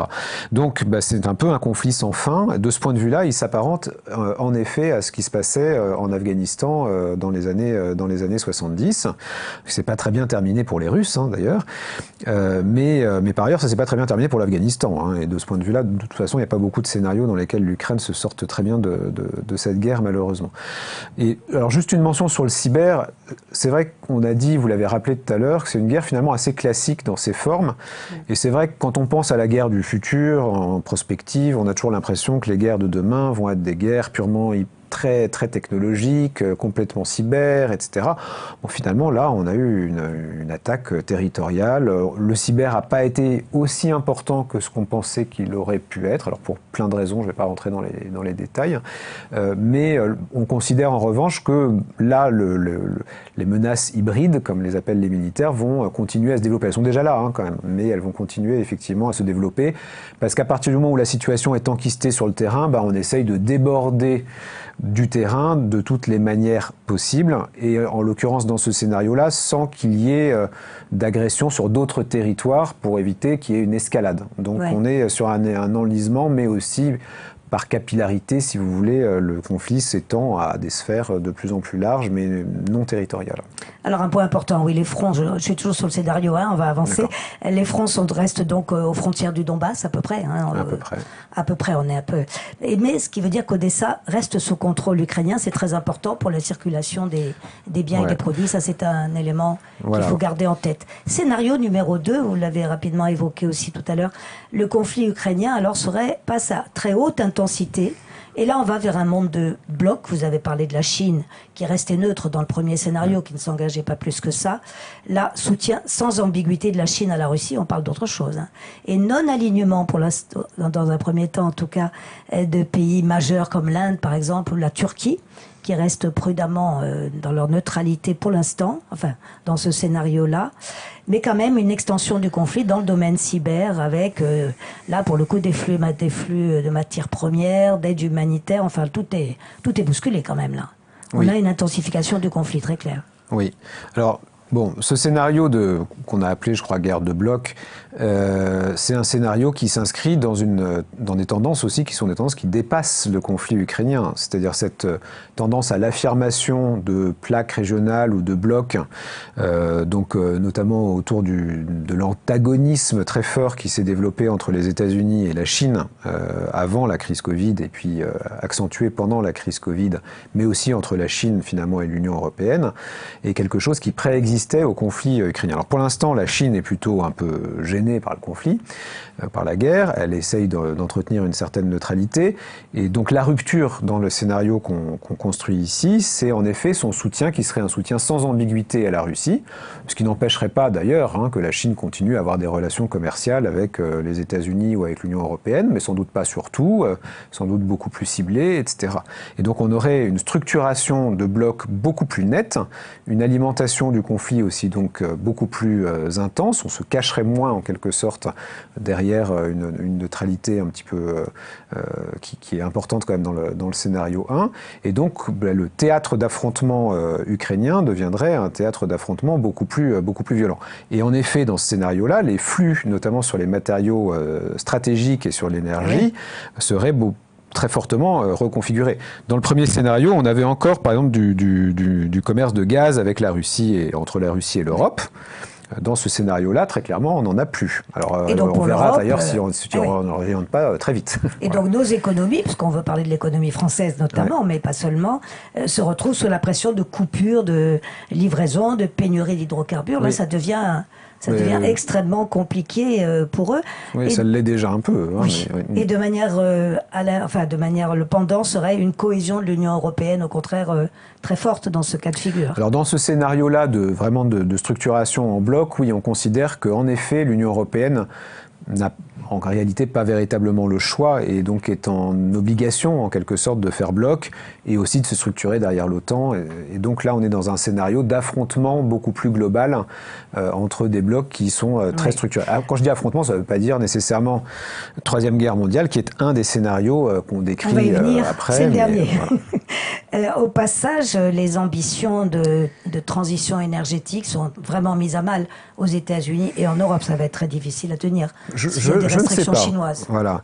Speaker 2: Donc, bah, c'est un peu un conflit sans fin. De ce point de vue-là, il s'apparente euh, en effet à ce qui se passait euh, en Afghanistan dans les années dans les années 70. C'est pas très bien terminé pour les Russes, hein, d'ailleurs, mais mais par ailleurs, ça s'est pas très bien terminé pour l'Afghanistan. Hein, et de ce point de vue-là, de toute façon, il n'y a pas beaucoup de scénarios dans lesquels l'Ukraine se sorte très bien de, cette guerre, malheureusement. Et alors, juste une mention sur le cyber. C'est vrai qu'on a dit, vous l'avez rappelé tout à l'heure, que c'est une guerre finalement assez classique dans ses formes. Et c'est vrai que quand on pense à la guerre du futur, en prospective, on a toujours l'impression que les guerres de demain vont être des guerres purement très, très technologique, euh, complètement cyber, etc. Bon, finalement, là, on a eu une, attaque territoriale. Euh, le cyber n'a pas été aussi important que ce qu'on pensait qu'il aurait pu être, alors pour plein de raisons, je ne vais pas rentrer dans les, dans les détails, euh, mais on considère en revanche que là, le, le, les menaces hybrides, comme les appellent les militaires, vont continuer à se développer. Elles sont déjà là, hein, quand même, mais elles vont continuer effectivement à se développer, parce qu'à partir du moment où la situation est enquistée sur le terrain, bah, on essaye de déborder du terrain de toutes les manières possibles, et en l'occurrence dans ce scénario-là, sans qu'il y ait euh, d'agression sur d'autres territoires pour éviter qu'il y ait une escalade. Donc on est sur un, un enlisement, mais aussi par capillarité, si vous voulez, euh, le conflit s'étend à des sphères de plus en plus larges, mais non territoriales.
Speaker 1: Alors un point important, oui, les fronts, je, suis toujours sur le scénario, hein, on va avancer. Les fronts sont, restent donc euh, aux frontières du Donbass, à peu près.
Speaker 2: Hein, à peu près.
Speaker 1: À peu près, on est un peu... mais ce qui veut dire qu'Odessa reste sous contrôle ukrainien, c'est très important pour la circulation des, des biens et des produits, ça c'est un élément qu'il faut garder en tête. Scénario numéro 2, vous l'avez rapidement évoqué aussi tout à l'heure, le conflit ukrainien alors serait, passe à très haute intensité et là, on va vers un monde de blocs. Vous avez parlé de la Chine, qui restait neutre dans le premier scénario, qui ne s'engageait pas plus que ça. Là, soutien sans ambiguïté de la Chine à la Russie, on parle d'autre chose. Hein. Et non-alignement, pour dans un premier temps en tout cas, de pays majeurs comme l'Inde, par exemple, ou la Turquie, qui restent prudemment euh, dans leur neutralité pour l'instant, enfin, dans ce scénario-là mais quand même une extension du conflit dans le domaine cyber avec, euh, là pour le coup, des flux, des flux de matières premières, d'aide humanitaire, enfin tout est, tout est bousculé quand même là. On a une intensification du conflit très claire.
Speaker 2: Oui. Alors, Bon, ce scénario qu'on a appelé, je crois, guerre de blocs, euh, c'est un scénario qui s'inscrit dans, des tendances aussi qui sont des tendances qui dépassent le conflit ukrainien, c'est-à-dire cette euh, tendance à l'affirmation de plaques régionales ou de blocs, euh, donc notamment autour de l'antagonisme très fort qui s'est développé entre les États-Unis et la Chine avant la crise Covid et puis accentué pendant la crise Covid, mais aussi entre la Chine finalement et l'Union européenne, est quelque chose qui préexiste résistait au conflit ukrainien. Alors pour l'instant, la Chine est plutôt un peu gênée par le conflit, par la guerre. Elle essaye d'entretenir une certaine neutralité. Et donc la rupture dans le scénario qu'on construit ici, c'est en effet son soutien qui serait un soutien sans ambiguïté à la Russie, ce qui n'empêcherait pas d'ailleurs hein, que la Chine continue à avoir des relations commerciales avec les États-Unis ou avec l'Union européenne, mais sans doute pas surtout, sans doute beaucoup plus ciblée, etc. Et donc on aurait une structuration de blocs beaucoup plus nette, une alimentation du conflit aussi donc euh, beaucoup plus euh, intense, on se cacherait moins en quelque sorte derrière euh, une, neutralité un petit peu qui, est importante quand même dans le, dans le scénario 1, et donc bah, le théâtre d'affrontement ukrainien deviendrait un théâtre d'affrontement beaucoup plus, beaucoup plus violent. Et en effet, dans ce scénario-là, les flux, notamment sur les matériaux stratégiques et sur l'énergie, seraient beaucoup très fortement euh, reconfiguré. Dans le premier scénario, on avait encore, par exemple, du, du, commerce de gaz avec la Russie et entre la Russie et l'Europe. Dans ce scénario-là, très clairement, on n'en a plus. Alors, euh, on verra d'ailleurs si on ne ah pas euh, très vite.
Speaker 1: Et donc nos économies, parce qu'on veut parler de l'économie française notamment, mais pas seulement, se retrouvent sous la pression de coupures, de livraison, de pénurie d'hydrocarbures. Là, ça devient ça devient extrêmement compliqué euh, pour eux.
Speaker 2: Oui, ça l'est déjà un peu.
Speaker 1: Hein, Et de manière, euh, à la, enfin, de manière, le pendant serait une cohésion de l'Union européenne, au contraire, euh, très forte dans ce cas de figure.
Speaker 2: Alors, dans ce scénario-là, de vraiment de, de, structuration en bloc, oui, on considère qu'en effet, l'Union européenne n'a en réalité pas véritablement le choix et donc est en obligation en quelque sorte de faire bloc et aussi de se structurer derrière l'OTAN. Et, donc là, on est dans un scénario d'affrontement beaucoup plus global euh, entre des blocs qui sont euh, très structurés. quand je dis affrontement, ça ne veut pas dire nécessairement Troisième Guerre mondiale, qui est un des scénarios euh, qu'on décrit après.
Speaker 1: C'est le dernier. au passage, les ambitions de, de transition énergétique sont vraiment mises à mal aux États-Unis et en Europe. Ça va être très difficile à tenir.
Speaker 2: Je, je ne sais pas. Voilà.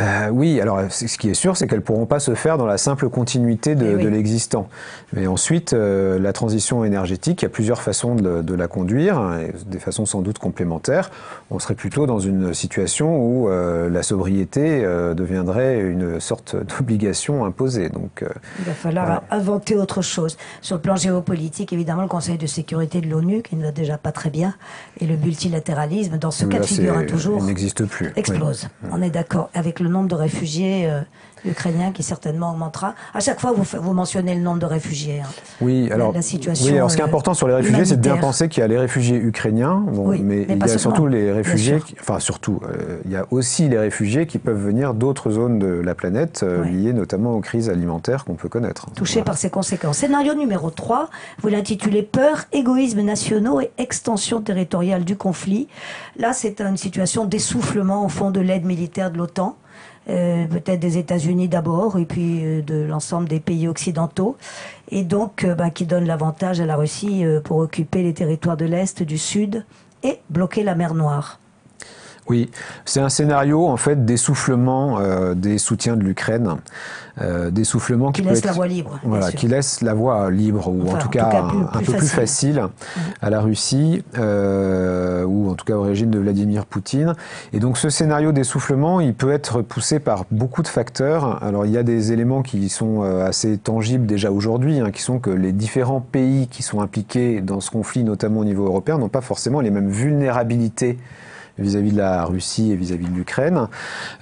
Speaker 2: Euh, oui, alors ce qui est sûr, c'est qu'elles ne pourront pas se faire dans la simple continuité de, eh l'existant. Mais ensuite, euh, la transition énergétique, il y a plusieurs façons de, la conduire, hein, des façons sans doute complémentaires. On serait plutôt dans une situation où euh, la sobriété deviendrait une sorte d'obligation imposée. Donc,
Speaker 1: il va falloir inventer autre chose. Sur le plan géopolitique, évidemment, le Conseil de sécurité de l'ONU, qui ne va déjà pas très bien, et le multilatéralisme, dans ce cas de figure, hein, toujours,
Speaker 2: n'existe plus.
Speaker 1: Explose. On est d'accord avec le nombre de réfugiés euh, ukrainiens qui certainement augmentera. À chaque fois, vous, vous mentionnez le nombre de réfugiés. Hein.
Speaker 2: Oui, alors, la, situation, oui, alors ce qui est euh, important sur les réfugiés, c'est de bien penser qu'il y a les réfugiés ukrainiens, mais, il y a surtout les réfugiés, enfin surtout, euh, il y a aussi les réfugiés qui peuvent venir d'autres zones de la planète, liées notamment aux crises alimentaires qu'on peut connaître.
Speaker 1: Touchés par ces conséquences. Scénario numéro 3, vous l'intitulez Peur, égoïsme nationaux et extension territoriale du conflit. Là, c'est une situation d'essoufflement au fond de l'aide militaire de l'OTAN. Euh, peut-être des États-Unis d'abord, et puis euh, de l'ensemble des pays occidentaux, et donc euh, bah, qui donne l'avantage à la Russie pour occuper les territoires de l'Est, du Sud, et bloquer la mer Noire.
Speaker 2: Oui, c'est un scénario en fait d'essoufflement des soutiens de l'Ukraine.
Speaker 1: Euh, d'essoufflement qui, laisse la voie libre.
Speaker 2: Voilà, qui laisse la voie libre, ou en tout cas, un, peu plus facile mmh. à la Russie, euh, ou en tout cas au régime de Vladimir Poutine. Et donc ce scénario d'essoufflement, il peut être poussé par beaucoup de facteurs. Alors il y a des éléments qui sont euh, assez tangibles déjà aujourd'hui, hein, qui sont que les différents pays qui sont impliqués dans ce conflit, notamment au niveau européen, n'ont pas forcément les mêmes vulnérabilités vis-à-vis de la Russie et vis-à-vis de l'Ukraine,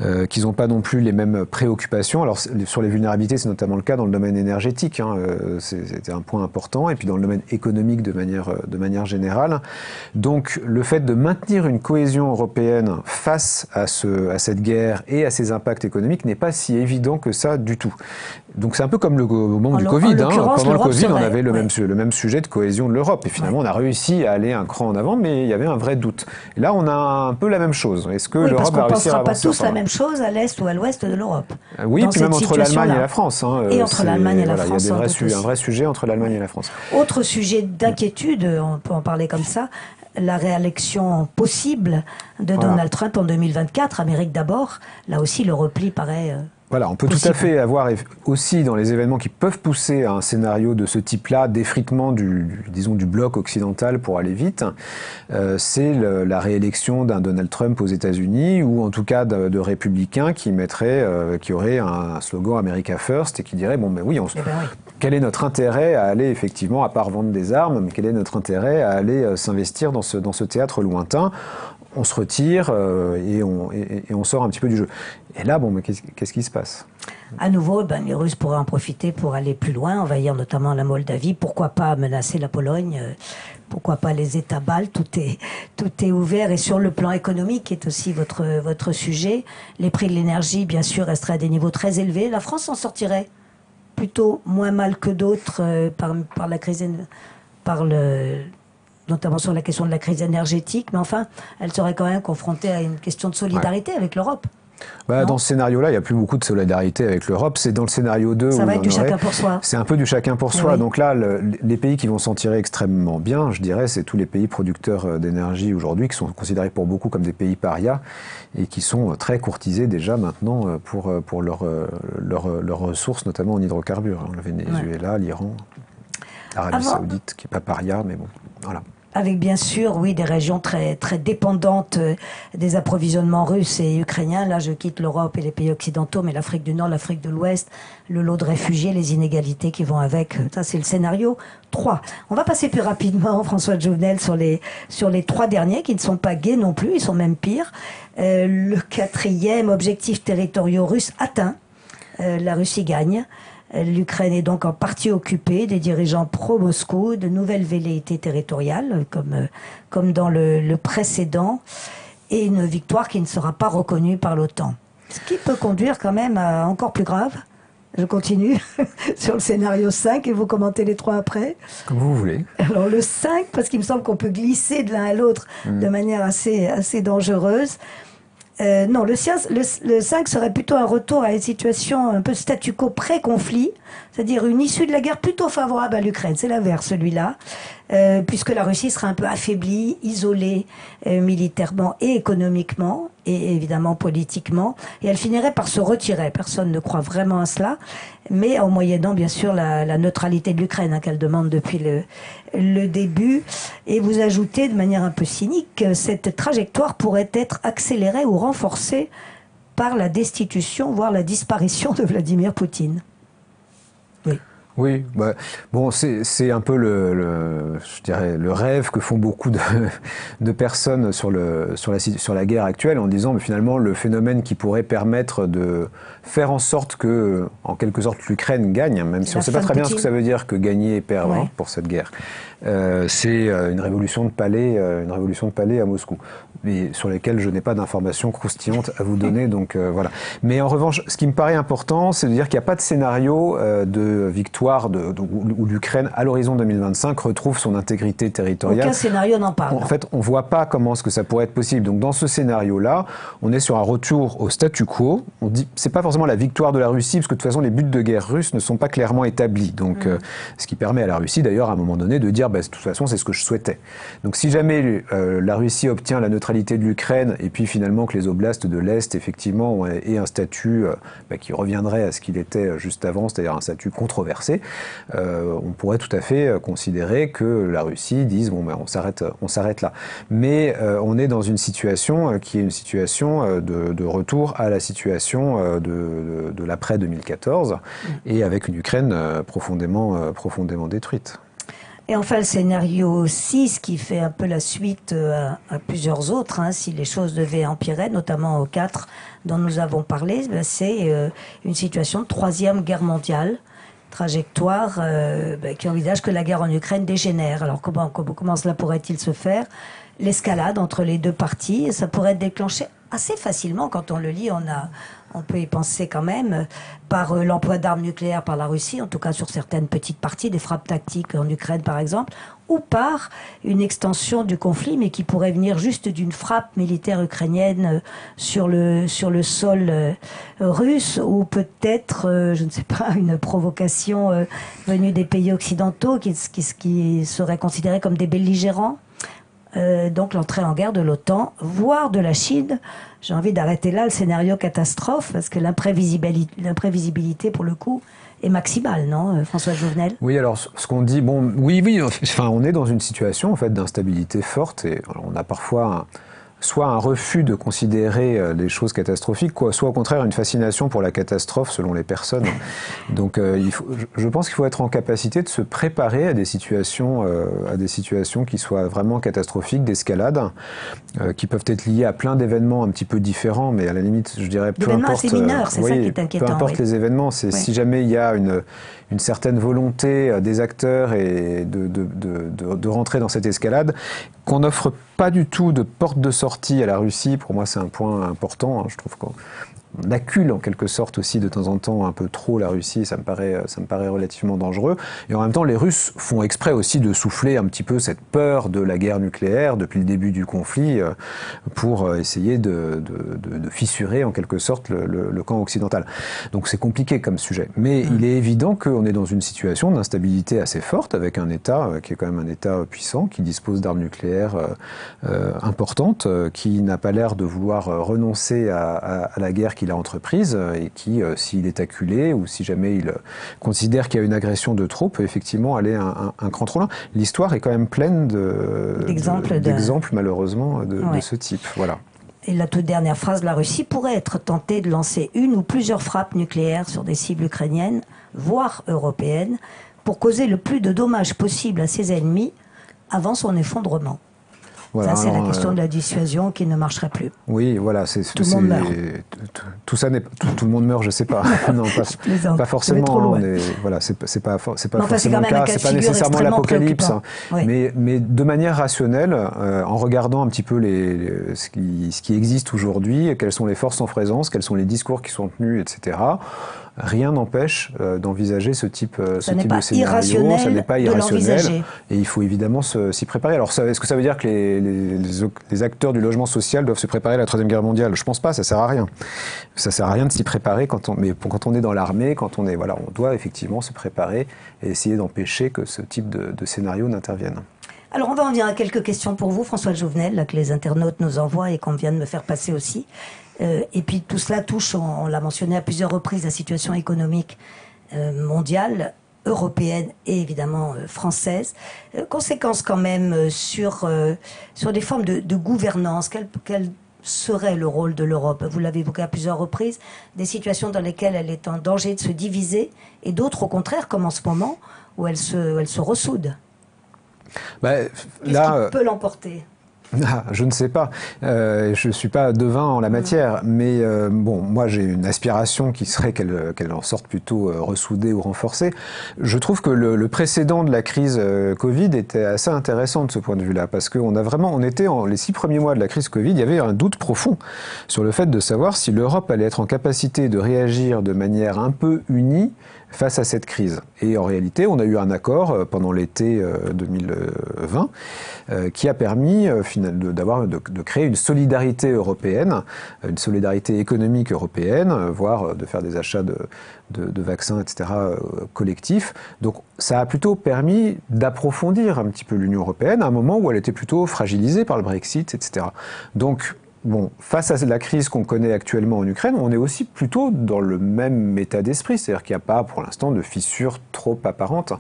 Speaker 2: euh, qu'ils n'ont pas non plus les mêmes préoccupations. Alors sur les vulnérabilités, c'est notamment le cas dans le domaine énergétique, hein, euh, c'était un point important, et puis dans le domaine économique de manière, de manière générale. Donc le fait de maintenir une cohésion européenne face à, ce, à cette guerre et à ses impacts économiques n'est pas si évident que ça du tout. Donc c'est un peu comme le, au moment du Covid. Hein. Pendant le Covid, on avait le, même, le même sujet de cohésion de l'Europe. Et finalement, on a réussi à aller un cran en avant, mais il y avait un vrai doute. Et là, on a un peu la même chose. Est-ce que l'Europe va réussir à
Speaker 1: avancer pas tous la même chose à l'est ou à l'ouest de l'Europe.
Speaker 2: Euh, oui, puis même entre l'Allemagne et la France.
Speaker 1: Hein, et entre l'Allemagne et la France.
Speaker 2: Il y a un vrai sujet entre l'Allemagne et la France.
Speaker 1: Autre sujet d'inquiétude, on peut en parler comme ça, la réélection possible de Donald Trump en 2024, Amérique d'abord. Là aussi, le repli paraît euh,
Speaker 2: Voilà, on peut tout à fait avoir aussi dans les événements qui peuvent pousser à un scénario de ce type-là, d'effritement du, disons, du bloc occidental pour aller vite, euh, c'est la réélection d'un Donald Trump aux États-Unis ou en tout cas de, républicains qui mettraient, euh, qui auraient un, slogan America First et qui diraient bon ben oui, on, eh ben quel est notre intérêt à aller effectivement, à part vendre des armes, mais quel est notre intérêt à aller euh, s'investir dans ce, dans ce théâtre lointain on se retire euh, et, on, sort un petit peu du jeu. Et là, bon, mais qu'est-ce qui se passe?
Speaker 1: À nouveau, ben, les Russes pourraient en profiter pour aller plus loin, envahir notamment la Moldavie. Pourquoi pas menacer la Pologne? Euh, Pourquoi pas les États baltes? Tout est, tout est ouvert. Et sur le plan économique, qui est aussi votre, votre sujet, les prix de l'énergie, bien sûr, resteraient à des niveaux très élevés. La France en sortirait plutôt moins mal que d'autres euh, par, par la crise, par le notamment sur la question de la crise énergétique, mais enfin, elle serait quand même confrontée à une question de solidarité avec l'Europe.
Speaker 2: Bah, dans ce scénario-là, il n'y a plus beaucoup de solidarité avec l'Europe. C'est dans le scénario 2
Speaker 1: Ça va être du chacun pour soi.
Speaker 2: C'est un peu du chacun pour soi. Donc là, les pays qui vont s'en tirer extrêmement bien, je dirais, c'est tous les pays producteurs euh, d'énergie aujourd'hui, qui sont considérés pour beaucoup comme des pays parias et qui sont euh, très courtisés déjà maintenant euh, pour, pour leurs leur, ressources, notamment en hydrocarbures. Hein. Le Venezuela, l'Iran, l'Arabie Saoudite, qui n'est pas paria, mais bon, voilà
Speaker 1: avec bien sûr, oui, des régions très dépendantes euh, des approvisionnements russes et ukrainiens. Là, je quitte l'Europe et les pays occidentaux, mais l'Afrique du Nord, l'Afrique de l'Ouest, le lot de réfugiés, les inégalités qui vont avec. Ça, c'est le scénario 3. On va passer plus rapidement, François Jouvenel, sur les sur les trois derniers qui ne sont pas gays non plus, ils sont même pires. Euh, le quatrième, objectif territoriaux russes atteint. Euh, la Russie gagne. L'Ukraine est donc en partie occupée des dirigeants pro-Moscou, de nouvelles velléités territoriales, comme, euh, comme dans le, précédent, et une victoire qui ne sera pas reconnue par l'OTAN. Ce qui peut conduire quand même à encore plus grave. Je continue sur le scénario 5 et vous commentez les trois après.
Speaker 2: Comme vous voulez.
Speaker 1: Alors le 5, parce qu'il me semble qu'on peut glisser de l'un à l'autre hmm. de manière assez, assez dangereuse. Euh, non, le, le, 5 serait plutôt un retour à une situation un peu statu quo pré-conflit, c'est-à-dire une issue de la guerre plutôt favorable à l'Ukraine. C'est l'inverse, celui-là, euh, puisque la Russie serait un peu affaiblie, isolée euh, militairement et économiquement, et évidemment politiquement, et elle finirait par se retirer. Personne ne croit vraiment à cela, mais en moyennant bien sûr la, neutralité de l'Ukraine hein, qu'elle demande depuis le, le début. Et vous ajoutez de manière un peu cynique que cette trajectoire pourrait être accélérée ou renforcée par la destitution, voire la disparition de Vladimir Poutine.
Speaker 2: Oui. Bah, bon, c'est un peu le, je dirais, le rêve que font beaucoup de, de personnes sur, le, sur, la, sur la guerre actuelle en disant, mais finalement, le phénomène qui pourrait permettre de faire en sorte que, en quelque sorte, l'Ukraine gagne, même si on ne sait pas très bien ce que ça veut dire que gagner et perdre hein, pour cette guerre. Euh, c'est euh, une révolution de palais, euh, une révolution de palais à Moscou, mais sur lesquelles je n'ai pas d'informations croustillantes à vous donner. Donc voilà. Mais en revanche, ce qui me paraît important, c'est de dire qu'il n'y a pas de scénario de victoire de, où, l'Ukraine, à l'horizon 2025, retrouve son intégrité territoriale.
Speaker 1: Aucun scénario n'en parle.
Speaker 2: En fait, on ne voit pas comment ce que ça pourrait être possible. Donc dans ce scénario-là, on est sur un retour au statu quo. On dit, c'est pas forcément la victoire de la Russie, parce que de toute façon, les buts de guerre russes ne sont pas clairement établis. Donc, mm. ce qui permet à la Russie, d'ailleurs, à un moment donné, de dire bah, de toute façon, c'est ce que je souhaitais. Donc si jamais euh, la Russie obtient la neutralité de l'Ukraine, et puis finalement que les oblasts de l'Est, effectivement, aient un statut euh, bah, qui reviendrait à ce qu'il était euh, juste avant, c'est-à-dire un statut controversé, on pourrait tout à fait considérer que la Russie dise, bon, ben, on s'arrête on s'arrête là. Mais on est dans une situation qui est une situation de, retour à la situation de, de l'après 2014, et avec une Ukraine profondément, profondément détruite.
Speaker 1: Et enfin, le scénario 6, qui fait un peu la suite euh, à, plusieurs autres, hein, si les choses devaient empirer, notamment au 4 dont nous avons parlé, ben, c'est euh, une situation de troisième guerre mondiale, trajectoire euh, ben, qui envisage que la guerre en Ukraine dégénère. Alors comment, comment, comment cela pourrait-il se faire? L'escalade entre les deux parties, ça pourrait être déclenché assez facilement quand on le lit. On a, on peut y penser quand même, par euh, l'emploi d'armes nucléaires par la Russie, en tout cas sur certaines petites parties, des frappes tactiques en Ukraine par exemple, ou par une extension du conflit, mais qui pourrait venir juste d'une frappe militaire ukrainienne euh, sur le, sur le sol euh, russe, ou peut-être, je ne sais pas, une provocation venue des pays occidentaux qui, qui, qui seraient considérés comme des belligérants. Euh, donc l'entrée en guerre de l'OTAN, voire de la Chine. J'ai envie d'arrêter là le scénario catastrophe, parce que l'imprévisibilité, pour le coup, est maximale, non, euh, François Jouvenel?
Speaker 2: Oui, alors ce qu'on dit, bon, oui, oui, enfin, on est dans une situation en fait d'instabilité forte et on a parfois soit un refus de considérer euh, les choses catastrophiques, soit au contraire une fascination pour la catastrophe selon les personnes. Donc euh, il faut, je pense qu'il faut être en capacité de se préparer à des situations, euh, à des situations qui soient vraiment catastrophiques, d'escalade, qui peuvent être liées à plein d'événements un petit peu différents, mais à la limite, je dirais, peu importe.
Speaker 1: c'est ça qui est inquiétant.
Speaker 2: Peu importe les événements, c'est si jamais il y a une, une certaine volonté des acteurs et de rentrer dans cette escalade, qu'on n'offre pas du tout de porte de sortie à la Russie. Pour moi, c'est un point important. Hein. Je trouve qu'on on accule en quelque sorte aussi de temps en temps un peu trop la Russie, ça me paraît, ça me paraît relativement dangereux. Et en même temps, les Russes font exprès aussi de souffler un petit peu cette peur de la guerre nucléaire depuis le début du conflit euh, pour euh, essayer de, de, de fissurer en quelque sorte le, le, camp occidental. Donc c'est compliqué comme sujet. Mais mm. il est évident qu'on est dans une situation d'instabilité assez forte avec un État euh, qui est quand même un État puissant, qui dispose d'armes nucléaires euh, importantes, qui n'a pas l'air de vouloir renoncer à, à, à la guerre qu'il a entreprise euh, et qui, euh, s'il est acculé ou si jamais il euh, considère qu'il y a une agression de trop, peut effectivement aller un, un, cran trop loin. L'histoire est quand même pleine d'exemples, de, malheureusement, de, de, ce type. Voilà.
Speaker 1: Et la toute dernière phrase, la Russie pourrait être tentée de lancer une ou plusieurs frappes nucléaires sur des cibles ukrainiennes, voire européennes, pour causer le plus de dommages possible à ses ennemis avant son effondrement ça, c'est la question euh, de la dissuasion qui ne marcherait plus.
Speaker 2: Oui, voilà. C'est,
Speaker 1: tout le monde meurt.
Speaker 2: Tout, ça n'est tout, le monde meurt, je sais pas. non, pas, pas forcément. Voilà, c'est, pas, c'est pas forcément le cas. C'est pas nécessairement l'apocalypse. Hein. Mais, mais de manière rationnelle, euh, en regardant un petit peu les, ce, qui, ce qui existe aujourd'hui, quelles sont les forces en présence, quels sont les discours qui sont tenus, etc rien n'empêche euh, d'envisager ce type, euh, ce type de scénario.
Speaker 1: Ça n'est pas irrationnel.
Speaker 2: Et il faut évidemment s'y préparer. Alors, est-ce que ça veut dire que les, les, les, acteurs du logement social doivent se préparer à la Troisième Guerre mondiale? Je pense pas, ça sert à rien. Ça sert à rien de s'y préparer quand on, mais quand on est dans l'armée, quand on est, voilà, on doit effectivement se préparer et essayer d'empêcher que ce type de, de scénario n'intervienne.
Speaker 1: Alors, on va en dire à quelques questions pour vous, François Jouvenel, là, que les internautes nous envoient et qu'on vient de me faire passer aussi. Euh, et puis tout cela touche, on, l'a mentionné à plusieurs reprises, la situation économique euh, mondiale européenne et évidemment euh, française. conséquences quand même sur, sur des formes de, gouvernance. Quel, quel, serait le rôle de l'Europe? Vous l'avez évoqué à plusieurs reprises, des situations dans lesquelles elle est en danger de se diviser et d'autres au contraire, comme en ce moment, où elle se, elle se ressoude.
Speaker 2: Bah,
Speaker 1: Qu'est-ce qui peut l'emporter?
Speaker 2: ah, je ne sais pas. Euh, je ne suis pas devin en la matière. Mais euh, bon, moi, j'ai une aspiration qui serait qu'elle en sorte plutôt euh, ressoudée ou renforcée. Je trouve que le, le précédent de la crise euh, Covid était assez intéressant de ce point de vue-là. Parce qu'on a vraiment, on était en les six premiers mois de la crise Covid, il y avait un doute profond sur le fait de savoir si l'Europe allait être en capacité de réagir de manière un peu unie face à cette crise. Et en réalité, on a eu un accord euh, pendant l'été 2020 euh, qui a permis euh, d'avoir de, créer une solidarité européenne, une solidarité économique européenne, voire de faire des achats de, de, de vaccins, etc., collectifs. Donc ça a plutôt permis d'approfondir un petit peu l'Union européenne à un moment où elle était plutôt fragilisée par le Brexit, etc. Donc Bon, face à la crise qu'on connaît actuellement en Ukraine, on est aussi plutôt dans le même état d'esprit, c'est-à-dire qu'il n'y a pas pour l'instant de fissures trop apparentes.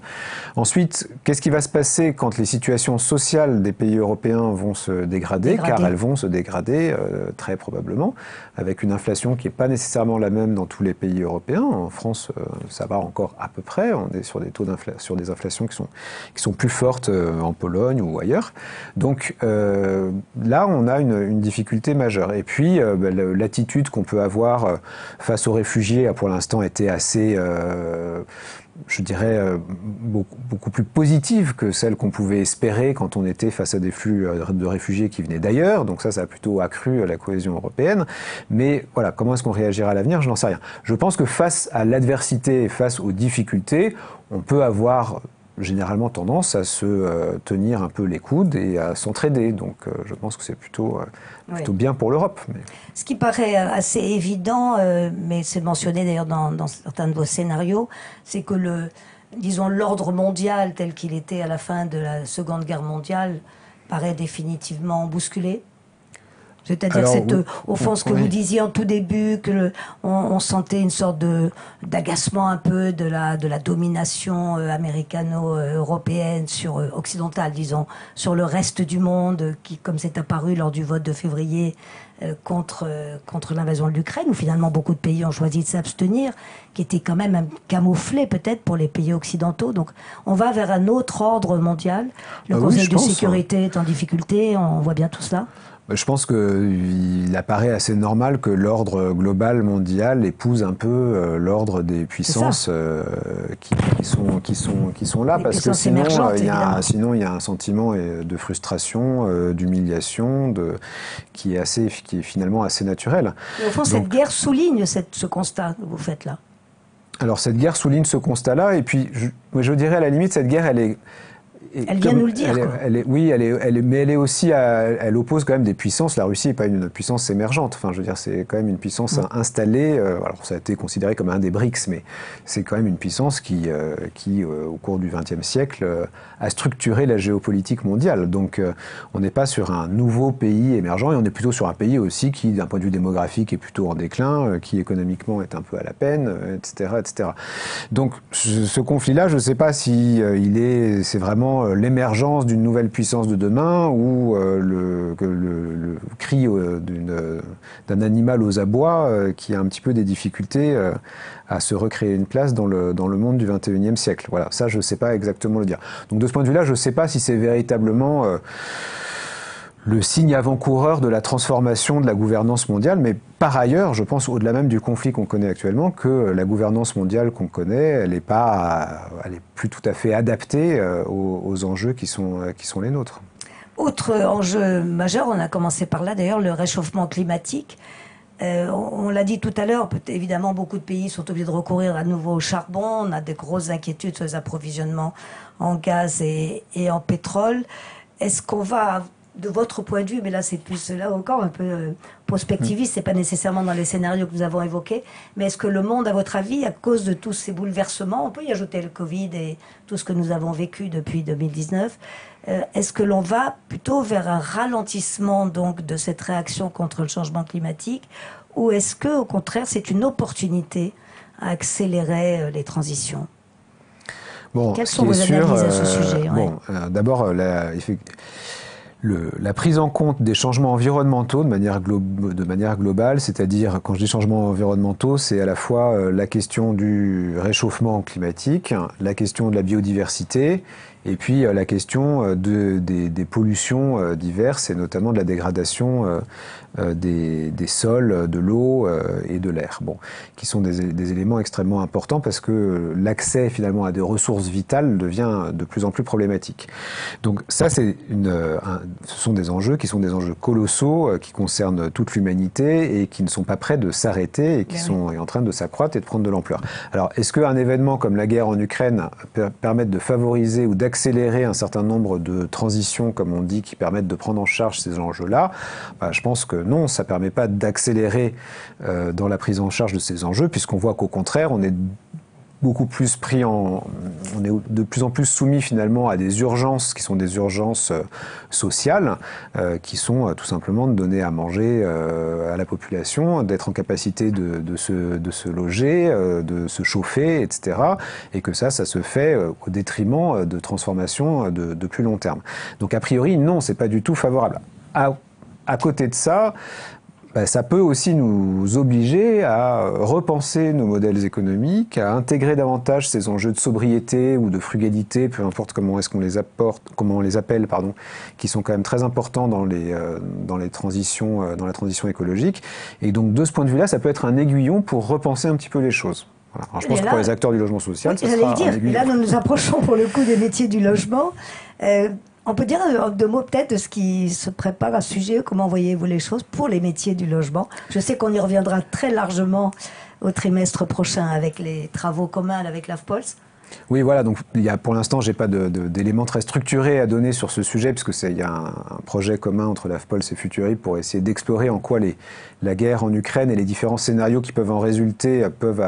Speaker 2: Ensuite, qu'est-ce qui va se passer quand les situations sociales des pays européens vont se dégrader, car elles vont se dégrader euh, très probablement, avec une inflation qui n'est pas nécessairement la même dans tous les pays européens? En France, euh, ça va encore à peu près, on est sur des taux d'inflation, sur des inflations qui sont, qui sont plus fortes euh, en Pologne ou ailleurs. Donc là, on a une, une difficulté majeur. Et puis, euh, bah, l'attitude qu'on peut avoir euh, face aux réfugiés a pour l'instant été assez euh, je dirais, beaucoup, plus positive que celle qu'on pouvait espérer quand on était face à des flux de réfugiés qui venaient d'ailleurs. Donc ça, ça a plutôt accru la cohésion européenne. Mais voilà, comment est-ce qu'on réagira à l'avenir? Je n'en sais rien. Je pense que face à l'adversité, face aux difficultés, on peut avoir généralement tendance à se tenir un peu les coudes et à s'entraider. Donc je pense que c'est plutôt, euh, plutôt bien pour l'Europe.
Speaker 1: Ce qui paraît assez évident, mais c'est mentionné d'ailleurs dans, dans, certains de vos scénarios, c'est que le, disons, l'ordre mondial tel qu'il était à la fin de la Seconde Guerre mondiale paraît définitivement bousculé c'est-à-dire, euh, au fond, ce que vous disiez en tout début, que on, sentait une sorte de d'agacement un peu de la de la domination euh, américano-européenne sur euh, occidentale, disons, sur le reste du monde, qui, comme c'est apparu lors du vote de février contre contre l'invasion de l'Ukraine, où finalement beaucoup de pays ont choisi de s'abstenir, qui était quand même camouflé peut-être pour les pays occidentaux. Donc, on va vers un autre ordre mondial. Le ah Conseil de sécurité est en difficulté. On voit bien tout cela.
Speaker 2: Je pense qu'il apparaît assez normal que l'ordre global mondial épouse un peu euh, l'ordre des puissances euh, qui, sont, qui, sont, qui sont là, parce que sinon euh, il, y a, sinon il y a un sentiment de frustration, d'humiliation, qui, est assez, qui est finalement assez naturel.
Speaker 1: au fond, cette guerre souligne ce constat que vous faites là.
Speaker 2: Alors cette guerre souligne ce constat-là, et puis je, je dirais à la limite, cette guerre, elle est
Speaker 1: elle vient nous le dire.
Speaker 2: Elle est, oui, elle est, mais elle est aussi, elle oppose quand même des puissances. La Russie n'est pas une puissance émergente. Enfin, je veux dire, c'est quand même une puissance installée. Euh, alors, ça a été considéré comme un des BRICS, mais c'est quand même une puissance qui, euh, qui euh, au cours du XXe siècle, a structuré la géopolitique mondiale. Donc, on n'est pas sur un nouveau pays émergent, et on est plutôt sur un pays aussi qui, d'un point de vue démographique, est plutôt en déclin, qui économiquement est un peu à la peine, etc., etc. Donc, ce, conflit-là, je ne sais pas si il est, c'est vraiment euh, l'émergence d'une nouvelle puissance de demain ou euh, le, cri euh, d'un animal aux abois qui a un petit peu des difficultés à se recréer une place dans le, dans le monde du 21e siècle. Voilà, ça je ne sais pas exactement le dire. Donc de ce point de vue-là, je ne sais pas si c'est véritablement le signe avant-coureur de la transformation de la gouvernance mondiale, mais par ailleurs, je pense au-delà même du conflit qu'on connaît actuellement, que la gouvernance mondiale qu'on connaît, elle n'est pas, elle plus tout à fait adaptée euh, aux, enjeux qui sont, euh, qui sont les nôtres.
Speaker 1: Autre enjeu majeur, on a commencé par là d'ailleurs, le réchauffement climatique. Euh, on, l'a dit tout à l'heure, évidemment, beaucoup de pays sont obligés de recourir à nouveau au charbon. On a des grosses inquiétudes sur les approvisionnements en gaz et en pétrole. Est-ce qu'on va de votre point de vue, mais là c'est plus là encore un peu euh, prospectiviste, c'est pas nécessairement dans les scénarios que nous avons évoqués, mais est-ce que le monde, à votre avis, à cause de tous ces bouleversements, on peut y ajouter le Covid et tout ce que nous avons vécu depuis 2019, euh, est-ce que l'on va plutôt vers un ralentissement donc de cette réaction contre le changement climatique, ou est-ce que au contraire c'est une opportunité à accélérer euh, les transitions?
Speaker 2: Bon, Quelles sont vos analyses à ce sujet? Bon, d'abord, la, la prise en compte des changements environnementaux de manière, de manière globale, c'est-à-dire quand je dis changements environnementaux, c'est à la fois euh, la question du réchauffement climatique, la question de la biodiversité et puis euh, la question euh, de, des, des, pollutions diverses et notamment de la dégradation euh, des, des, sols, de l'eau euh, et de l'air, bon, qui sont des, des, éléments extrêmement importants parce que l'accès finalement à des ressources vitales devient de plus en plus problématique. Donc ça, c'est une, un, ce sont des enjeux qui sont des enjeux colossaux, euh, qui concernent toute l'humanité et qui ne sont pas prêts de s'arrêter et qui ben sont en train de s'accroître et de prendre de l'ampleur. Alors, est-ce qu'un événement comme la guerre en Ukraine peut permettre de favoriser ou d'accélérer un certain nombre de transitions, comme on dit, qui permettent de prendre en charge ces enjeux-là. Bah, Je pense que non, ça ne permet pas d'accélérer euh, dans la prise en charge de ces enjeux, puisqu'on voit qu'au contraire, on est beaucoup plus pris en, on est de plus en plus soumis finalement à des urgences qui sont des urgences euh, sociales, euh, qui sont tout simplement de donner à manger à la population, d'être en capacité de, se, de, se, loger, de se chauffer, etc. Et que ça, ça se fait au détriment de transformations de, de plus long terme. Donc a priori, non, c'est pas du tout favorable. À, à côté de ça, bah, ça peut aussi nous obliger à repenser nos modèles économiques, à intégrer davantage ces enjeux de sobriété ou de frugalité, peu importe comment est-ce qu'on les apporte, comment on les appelle, pardon, qui sont quand même très importants dans les euh, dans les transitions, euh, dans la transition écologique. Et donc de ce point de vue-là, ça peut être un aiguillon pour repenser un petit peu les choses. Alors, je pense que pour les acteurs du logement social, ça sera
Speaker 1: dire, là, nous nous approchons pour le coup des métiers du logement. Euh, on peut dire deux mots peut-être de ce qui se prépare à ce sujet. Comment voyez-vous les choses pour les métiers du logement? Je sais qu'on y reviendra très largement au trimestre prochain avec les travaux communs avec l'AFPOLS.
Speaker 2: Oui, voilà. Donc, il y a, pour l'instant, j'ai pas d'éléments très structurés à donner sur ce sujet, puisque il y a un, projet commun entre l'AFPOLS et Futurib pour essayer d'explorer en quoi les, la guerre en Ukraine et les différents scénarios qui peuvent en résulter peuvent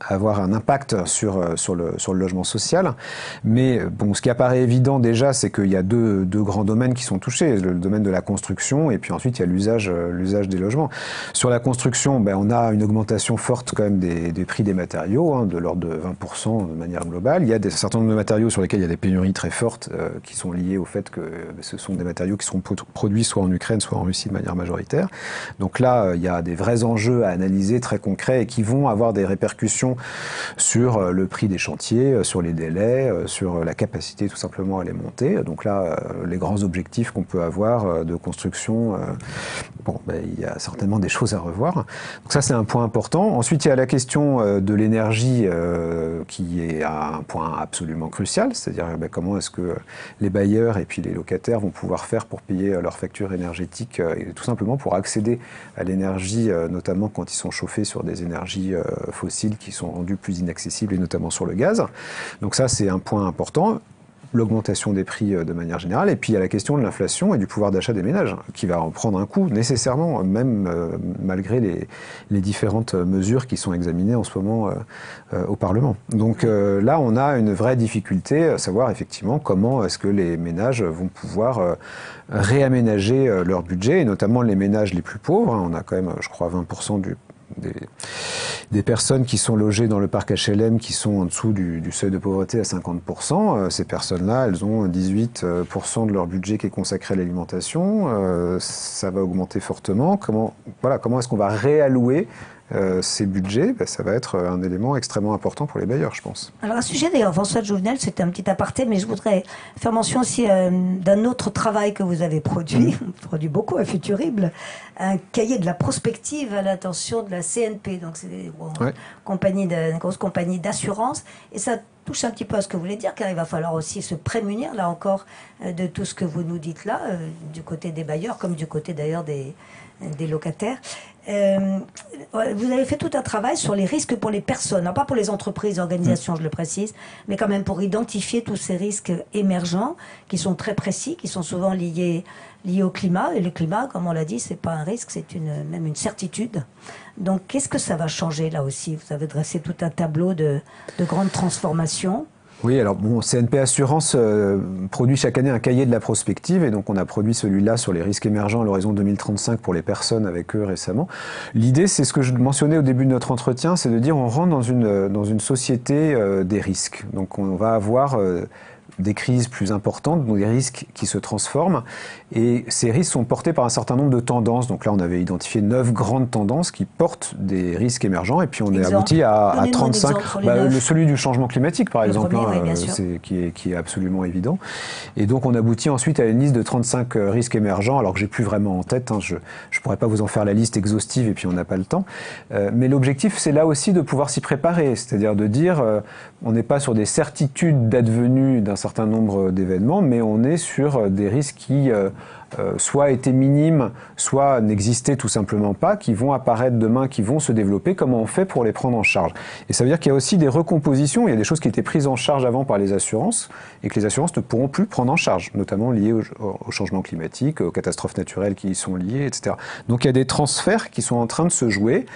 Speaker 2: avoir un impact sur, sur, le, sur le logement social. Mais bon, ce qui apparaît évident déjà, c'est qu'il y a deux, deux, grands domaines qui sont touchés le domaine de la construction et puis ensuite il y a l'usage, l'usage des logements. Sur la construction, ben, on a une augmentation forte quand même des, des prix des matériaux, hein, de l'ordre de 20% de manière globale. Il y a un certain nombre de matériaux sur lesquels il y a des pénuries très fortes euh, qui sont liées au fait que euh, ce sont des matériaux qui seront produits soit en Ukraine, soit en Russie de manière majoritaire. Donc là, euh, il y a des vrais enjeux à analyser très concrets et qui vont avoir des répercussions sur le prix des chantiers, sur les délais, sur la capacité tout simplement à les monter. Donc là, les grands objectifs qu'on peut avoir de construction, bon, ben, il y a certainement des choses à revoir. Donc ça, c'est un point important. Ensuite, il y a la question de l'énergie qui est un point absolument crucial, c'est-à-dire ben, comment est-ce que les bailleurs et puis les locataires vont pouvoir faire pour payer leurs factures énergétiques euh, et tout simplement pour accéder à l'énergie, euh, notamment quand ils sont chauffés sur des énergies euh, fossiles qui sont rendues plus inaccessibles et notamment sur le gaz. Donc ça, c'est un point important l'augmentation des prix euh, de manière générale, et puis il y a la question de l'inflation et du pouvoir d'achat des ménages, qui va en prendre un coup nécessairement, même euh, malgré les, différentes mesures qui sont examinées en ce moment euh, au Parlement. Donc là, on a une vraie difficulté à savoir effectivement comment est-ce que les ménages vont pouvoir réaménager leur budget, et notamment les ménages les plus pauvres. On a quand même, je crois, 20% du des, personnes qui sont logées dans le parc HLM qui sont en dessous du, seuil de pauvreté à 50%. Euh, ces personnes-là, elles ont 18% de leur budget qui est consacré à l'alimentation. Euh, ça va augmenter fortement. Comment, voilà, comment est-ce qu'on va réallouer euh, ces budgets, ben, ça va être un élément extrêmement important pour les bailleurs, je pense.
Speaker 1: Alors, un sujet d'ailleurs, François Jouvenel, c'était un petit aparté, mais je voudrais faire mention aussi euh, d'un autre travail que vous avez produit, mmh. produit beaucoup à Futurible, un cahier de la prospective à l'attention de la CNP, donc c'est une grosse compagnie d'assurance, et ça touche un petit peu à ce que vous voulez dire, car il va falloir aussi se prémunir, là encore, euh, de tout ce que vous nous dites là, du côté des bailleurs, comme du côté d'ailleurs des, des locataires. Euh, vous avez fait tout un travail sur les risques pour les personnes, non pas pour les entreprises, organisations, je le précise, mais quand même pour identifier tous ces risques émergents qui sont très précis, qui sont souvent liés, liés au climat. Et le climat, comme on l'a dit, c'est pas un risque, c'est une, même une certitude. Donc, qu'est-ce que ça va changer là aussi? Vous avez dressé tout un tableau de, de grandes transformations.
Speaker 2: Oui, alors bon, CNP Assurance euh, produit chaque année un cahier de la prospective et donc on a produit celui-là sur les risques émergents à l'horizon 2035 pour les personnes avec eux récemment. L'idée, c'est ce que je mentionnais au début de notre entretien, c'est de dire on rentre dans une, dans une société euh, des risques. Donc on va avoir euh, des crises plus importantes, donc des risques qui se transforment. Et ces risques sont portés par un certain nombre de tendances. Donc là, on avait identifié neuf grandes tendances qui portent des risques émergents. Et puis on est abouti à, à 35. Bah, le, celui du changement climatique, par exemple, hein, c'est, qui, est, qui est absolument évident. Et donc on aboutit ensuite à une liste de 35 euh, risques émergents, alors que j'ai plus vraiment en tête. Hein, je ne pourrais pas vous en faire la liste exhaustive et puis on n'a pas le temps. Euh, mais l'objectif, c'est là aussi de pouvoir s'y préparer. C'est-à-dire de dire, euh, on n'est pas sur des certitudes d'advenue d'un certain nombre d'événements, mais on est sur des risques qui euh, soit étaient minimes, soit n'existaient tout simplement pas, qui vont apparaître demain, qui vont se développer, comment on fait pour les prendre en charge. Et ça veut dire qu'il y a aussi des recompositions, il y a des choses qui étaient prises en charge avant par les assurances et que les assurances ne pourront plus prendre en charge, notamment liées au, changement climatique, aux catastrophes naturelles qui y sont liées, etc. Donc il y a des transferts qui sont en train de se jouer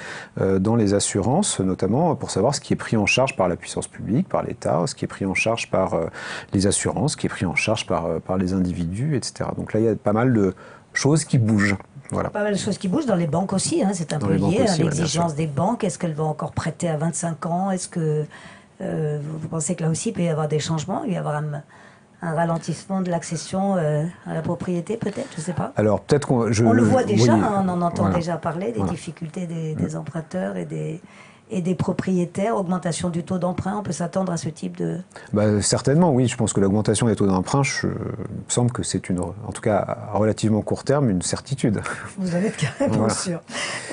Speaker 2: euh, dans les assurances, notamment pour savoir ce qui est pris en charge par la puissance publique, par l'État, ce qui est pris en charge par euh, les assurances, ce qui est pris en charge par, par les individus, etc. Donc là, il y a pas mal de choses qui bougent.
Speaker 1: Voilà. Pas mal de choses qui bougent dans les banques aussi, hein, c'est un peu lié à l'exigence des banques. Est-ce qu'elles vont encore prêter à 25 ans? Est-ce que euh, vous pensez que là aussi il peut y avoir des changements? Il va y avoir un, ralentissement de l'accession euh, à la propriété, peut-être? Je ne sais pas.
Speaker 2: Alors peut-être qu'on.
Speaker 1: On le voit déjà, hein, on en entend déjà parler des difficultés des, des emprunteurs et des et des propriétaires, augmentation du taux d'emprunt, on peut s'attendre à ce type de...
Speaker 2: Bah, certainement, oui. Je pense que l'augmentation des taux d'emprunt, il me semble que c'est une, en tout cas à relativement court terme, une certitude.
Speaker 1: Vous en êtes carrément sûr.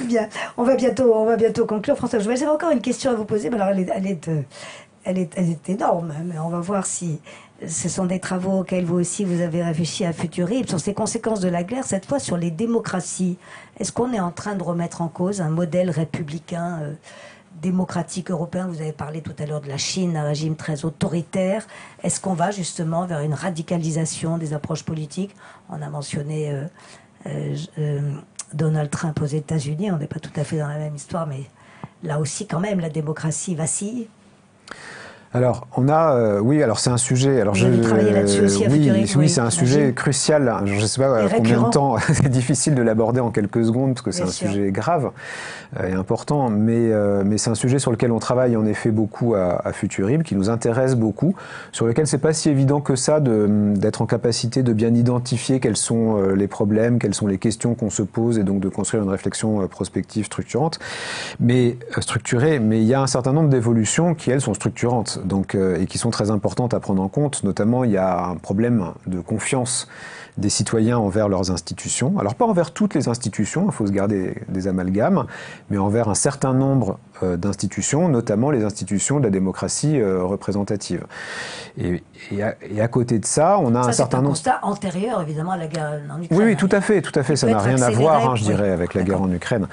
Speaker 1: Bien, on va bientôt, on va bientôt conclure. François, j'avais encore une question à vous poser, mais alors elle est, elle est, euh, elle est, elle est énorme, mais on va voir si ce sont des travaux auxquels vous aussi vous avez réfléchi à Futurib sur ces conséquences de la guerre, cette fois sur les démocraties. Est-ce qu'on est en train de remettre en cause un modèle républicain euh, démocratique européen. Vous avez parlé tout à l'heure de la Chine, un régime très autoritaire. Est-ce qu'on va justement vers une radicalisation des approches politiques? On a mentionné euh, euh, euh, Donald Trump aux États-Unis. On n'est pas tout à fait dans la même histoire, mais là aussi, quand même, la démocratie vacille.
Speaker 2: Alors, on a, euh, oui, alors c'est un sujet. Alors,
Speaker 1: je, là-dessus aussi à
Speaker 2: oui, oui, c'est un sujet crucial. Je ne sais pas combien de temps. c'est difficile de l'aborder en quelques secondes parce que c'est un sujet grave euh, et important, mais euh, mais c'est un sujet sur lequel on travaille en effet beaucoup à, à Futurib, qui nous intéresse beaucoup, sur lequel c'est pas si évident que ça d'être en capacité de bien identifier quels sont les problèmes, quelles sont les questions qu'on se pose et donc de construire une réflexion prospective structurante, mais structurée. Mais il y a un certain nombre d'évolutions qui elles sont structurantes euh, et qui sont très importantes à prendre en compte. Notamment, il y a un problème de confiance des citoyens envers leurs institutions. Alors pas envers toutes les institutions, il faut se garder des amalgames, mais envers un certain nombre euh, d'institutions, notamment les institutions de la démocratie euh, représentative. Et, et, à, côté de ça, on a un certain nombre.
Speaker 1: C'est un constat antérieur évidemment à la guerre en Ukraine.
Speaker 2: Oui, oui tout à fait, tout à fait. Ça n'a rien à voir, hein, je dirais, avec la guerre en Ukraine.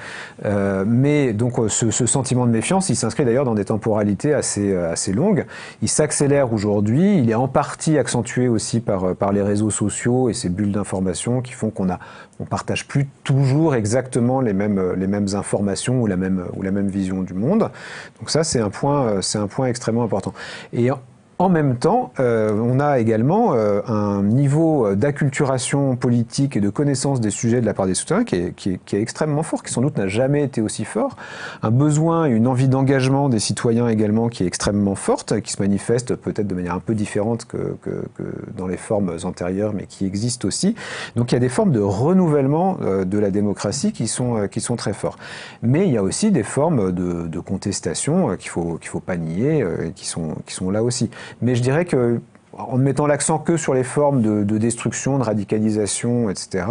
Speaker 2: Euh, mais donc ce, ce, sentiment de méfiance, il s'inscrit d'ailleurs dans des temporalités assez assez longues. Il s'accélère aujourd'hui. Il est en partie accentué aussi par par les réseaux sociaux et ces bulles d'information qui font qu'on a on partage plus toujours exactement les mêmes les mêmes informations ou la même ou la même vision du monde. Donc ça, c'est un point, euh, c'est un point extrêmement important. En même temps, euh, on a également euh, un niveau d'acculturation politique et de connaissance des sujets de la part des souterrains qui est, qui, est, qui est, extrêmement fort, qui sans doute n'a jamais été aussi fort. Un besoin, une envie d'engagement des citoyens également qui est extrêmement forte, qui se manifeste peut-être de manière un peu différente que, que, que, dans les formes antérieures, mais qui existe aussi. Donc il y a des formes de renouvellement euh, de la démocratie qui sont, qui sont très forts. Mais il y a aussi des formes de, de contestation qu'il faut, qu'il faut pas nier, et qui sont, qui sont là aussi. Mais je dirais que en ne mettant l'accent que sur les formes de, de, destruction, de radicalisation, etc.,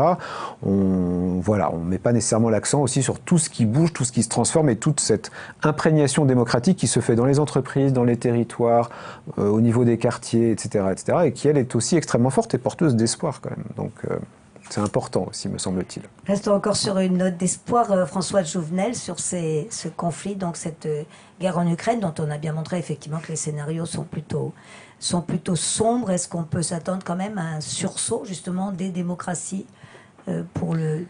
Speaker 2: on voilà, on met pas nécessairement l'accent aussi sur tout ce qui bouge, tout ce qui se transforme et toute cette imprégnation démocratique qui se fait dans les entreprises, dans les territoires, euh, au niveau des quartiers, etc., etc., et qui elle est aussi extrêmement forte et porteuse d'espoir quand même. Euh, c'est important aussi, me semble-t-il.
Speaker 1: Restons encore sur une note d'espoir, euh, François Jouvenel, sur ces, ce conflit, donc cette euh, guerre en Ukraine, dont on a bien montré effectivement que les scénarios sont plutôt, sont plutôt sombres. Est-ce qu'on peut s'attendre quand même à un sursaut, justement, des démocraties euh, pour le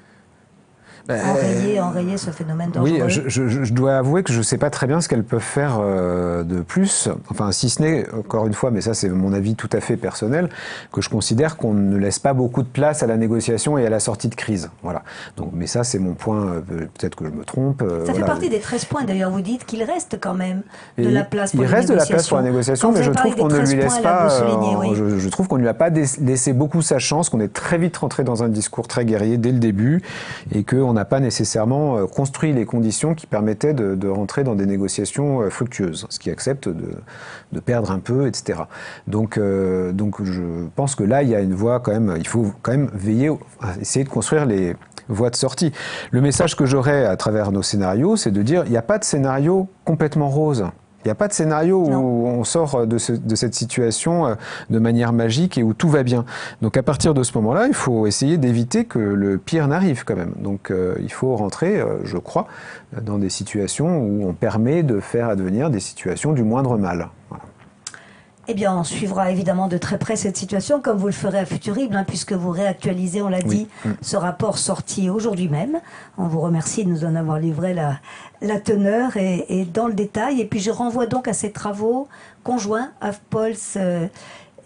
Speaker 1: bah, enrayer, enrayer ce phénomène dangereux.
Speaker 2: Oui, je, je, je, dois avouer que je ne sais pas très bien ce qu'elles peuvent faire euh, de plus. Enfin, si ce n'est, encore une fois, mais ça c'est mon avis tout à fait personnel, que je considère qu'on ne laisse pas beaucoup de place à la négociation et à la sortie de crise. Voilà. Donc, mais ça c'est mon point, euh, peut-être que je me trompe.
Speaker 1: Euh,
Speaker 2: ça
Speaker 1: voilà. fait partie des 13 points d'ailleurs, vous dites qu'il reste quand même de et la place pour
Speaker 2: Il reste de la place pour la négociation, Quand mais je trouve qu'on ne lui laisse pas, oui. je, je, trouve qu'on ne lui a pas laissé beaucoup sa chance, qu'on est très vite rentré dans un discours très guerrier dès le début et qu'on n'a pas nécessairement euh, construit les conditions qui permettaient de, rentrer dans des négociations euh, fructueuses, ce qui accepte de, perdre un peu, etc. Donc, euh, donc je pense que là, il y a une voie quand même, il faut quand même veiller essayer de construire les voies de sortie. Le message que j'aurais à travers nos scénarios, c'est de dire, il n'y a pas de scénario complètement rose. Il n'y a pas de scénario non. où on sort de, ce, de, cette situation euh, de manière magique et où tout va bien. Donc à partir de ce moment-là, il faut essayer d'éviter que le pire n'arrive quand même. Donc euh, il faut rentrer, euh, je crois, dans des situations où on permet de faire advenir des situations du moindre mal. Voilà.
Speaker 1: Eh bien, on suivra évidemment de très près cette situation, comme vous le ferez à Futurible, hein, puisque vous réactualisez, on l'a dit, ce rapport sorti aujourd'hui même. On vous remercie de nous en avoir livré la, la teneur et, et, dans le détail. Et puis, je renvoie donc à ces travaux conjoints, AFPOLS euh,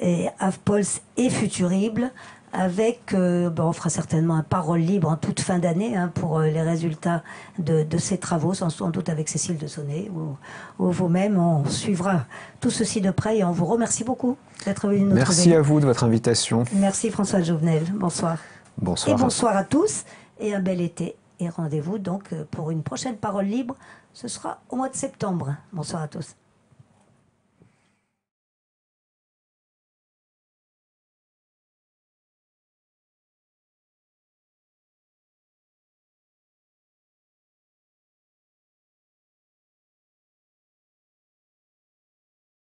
Speaker 1: et, AFPOLS et Futurible, avec, euh, bon, on fera certainement un parole libre en toute fin d'année hein, pour euh, les résultats de, de, ces travaux, sans, doute avec Cécile de Sonnet ou, ou vous-même. On suivra tout ceci de près et on vous remercie beaucoup d'être venu nous
Speaker 2: Merci à vous de votre invitation.
Speaker 1: Merci François Jouvenel. Bonsoir.
Speaker 2: Bonsoir.
Speaker 1: Et bonsoir à tous et un bel été. Et rendez-vous donc pour une prochaine parole libre. Ce sera au mois de septembre. Bonsoir à tous.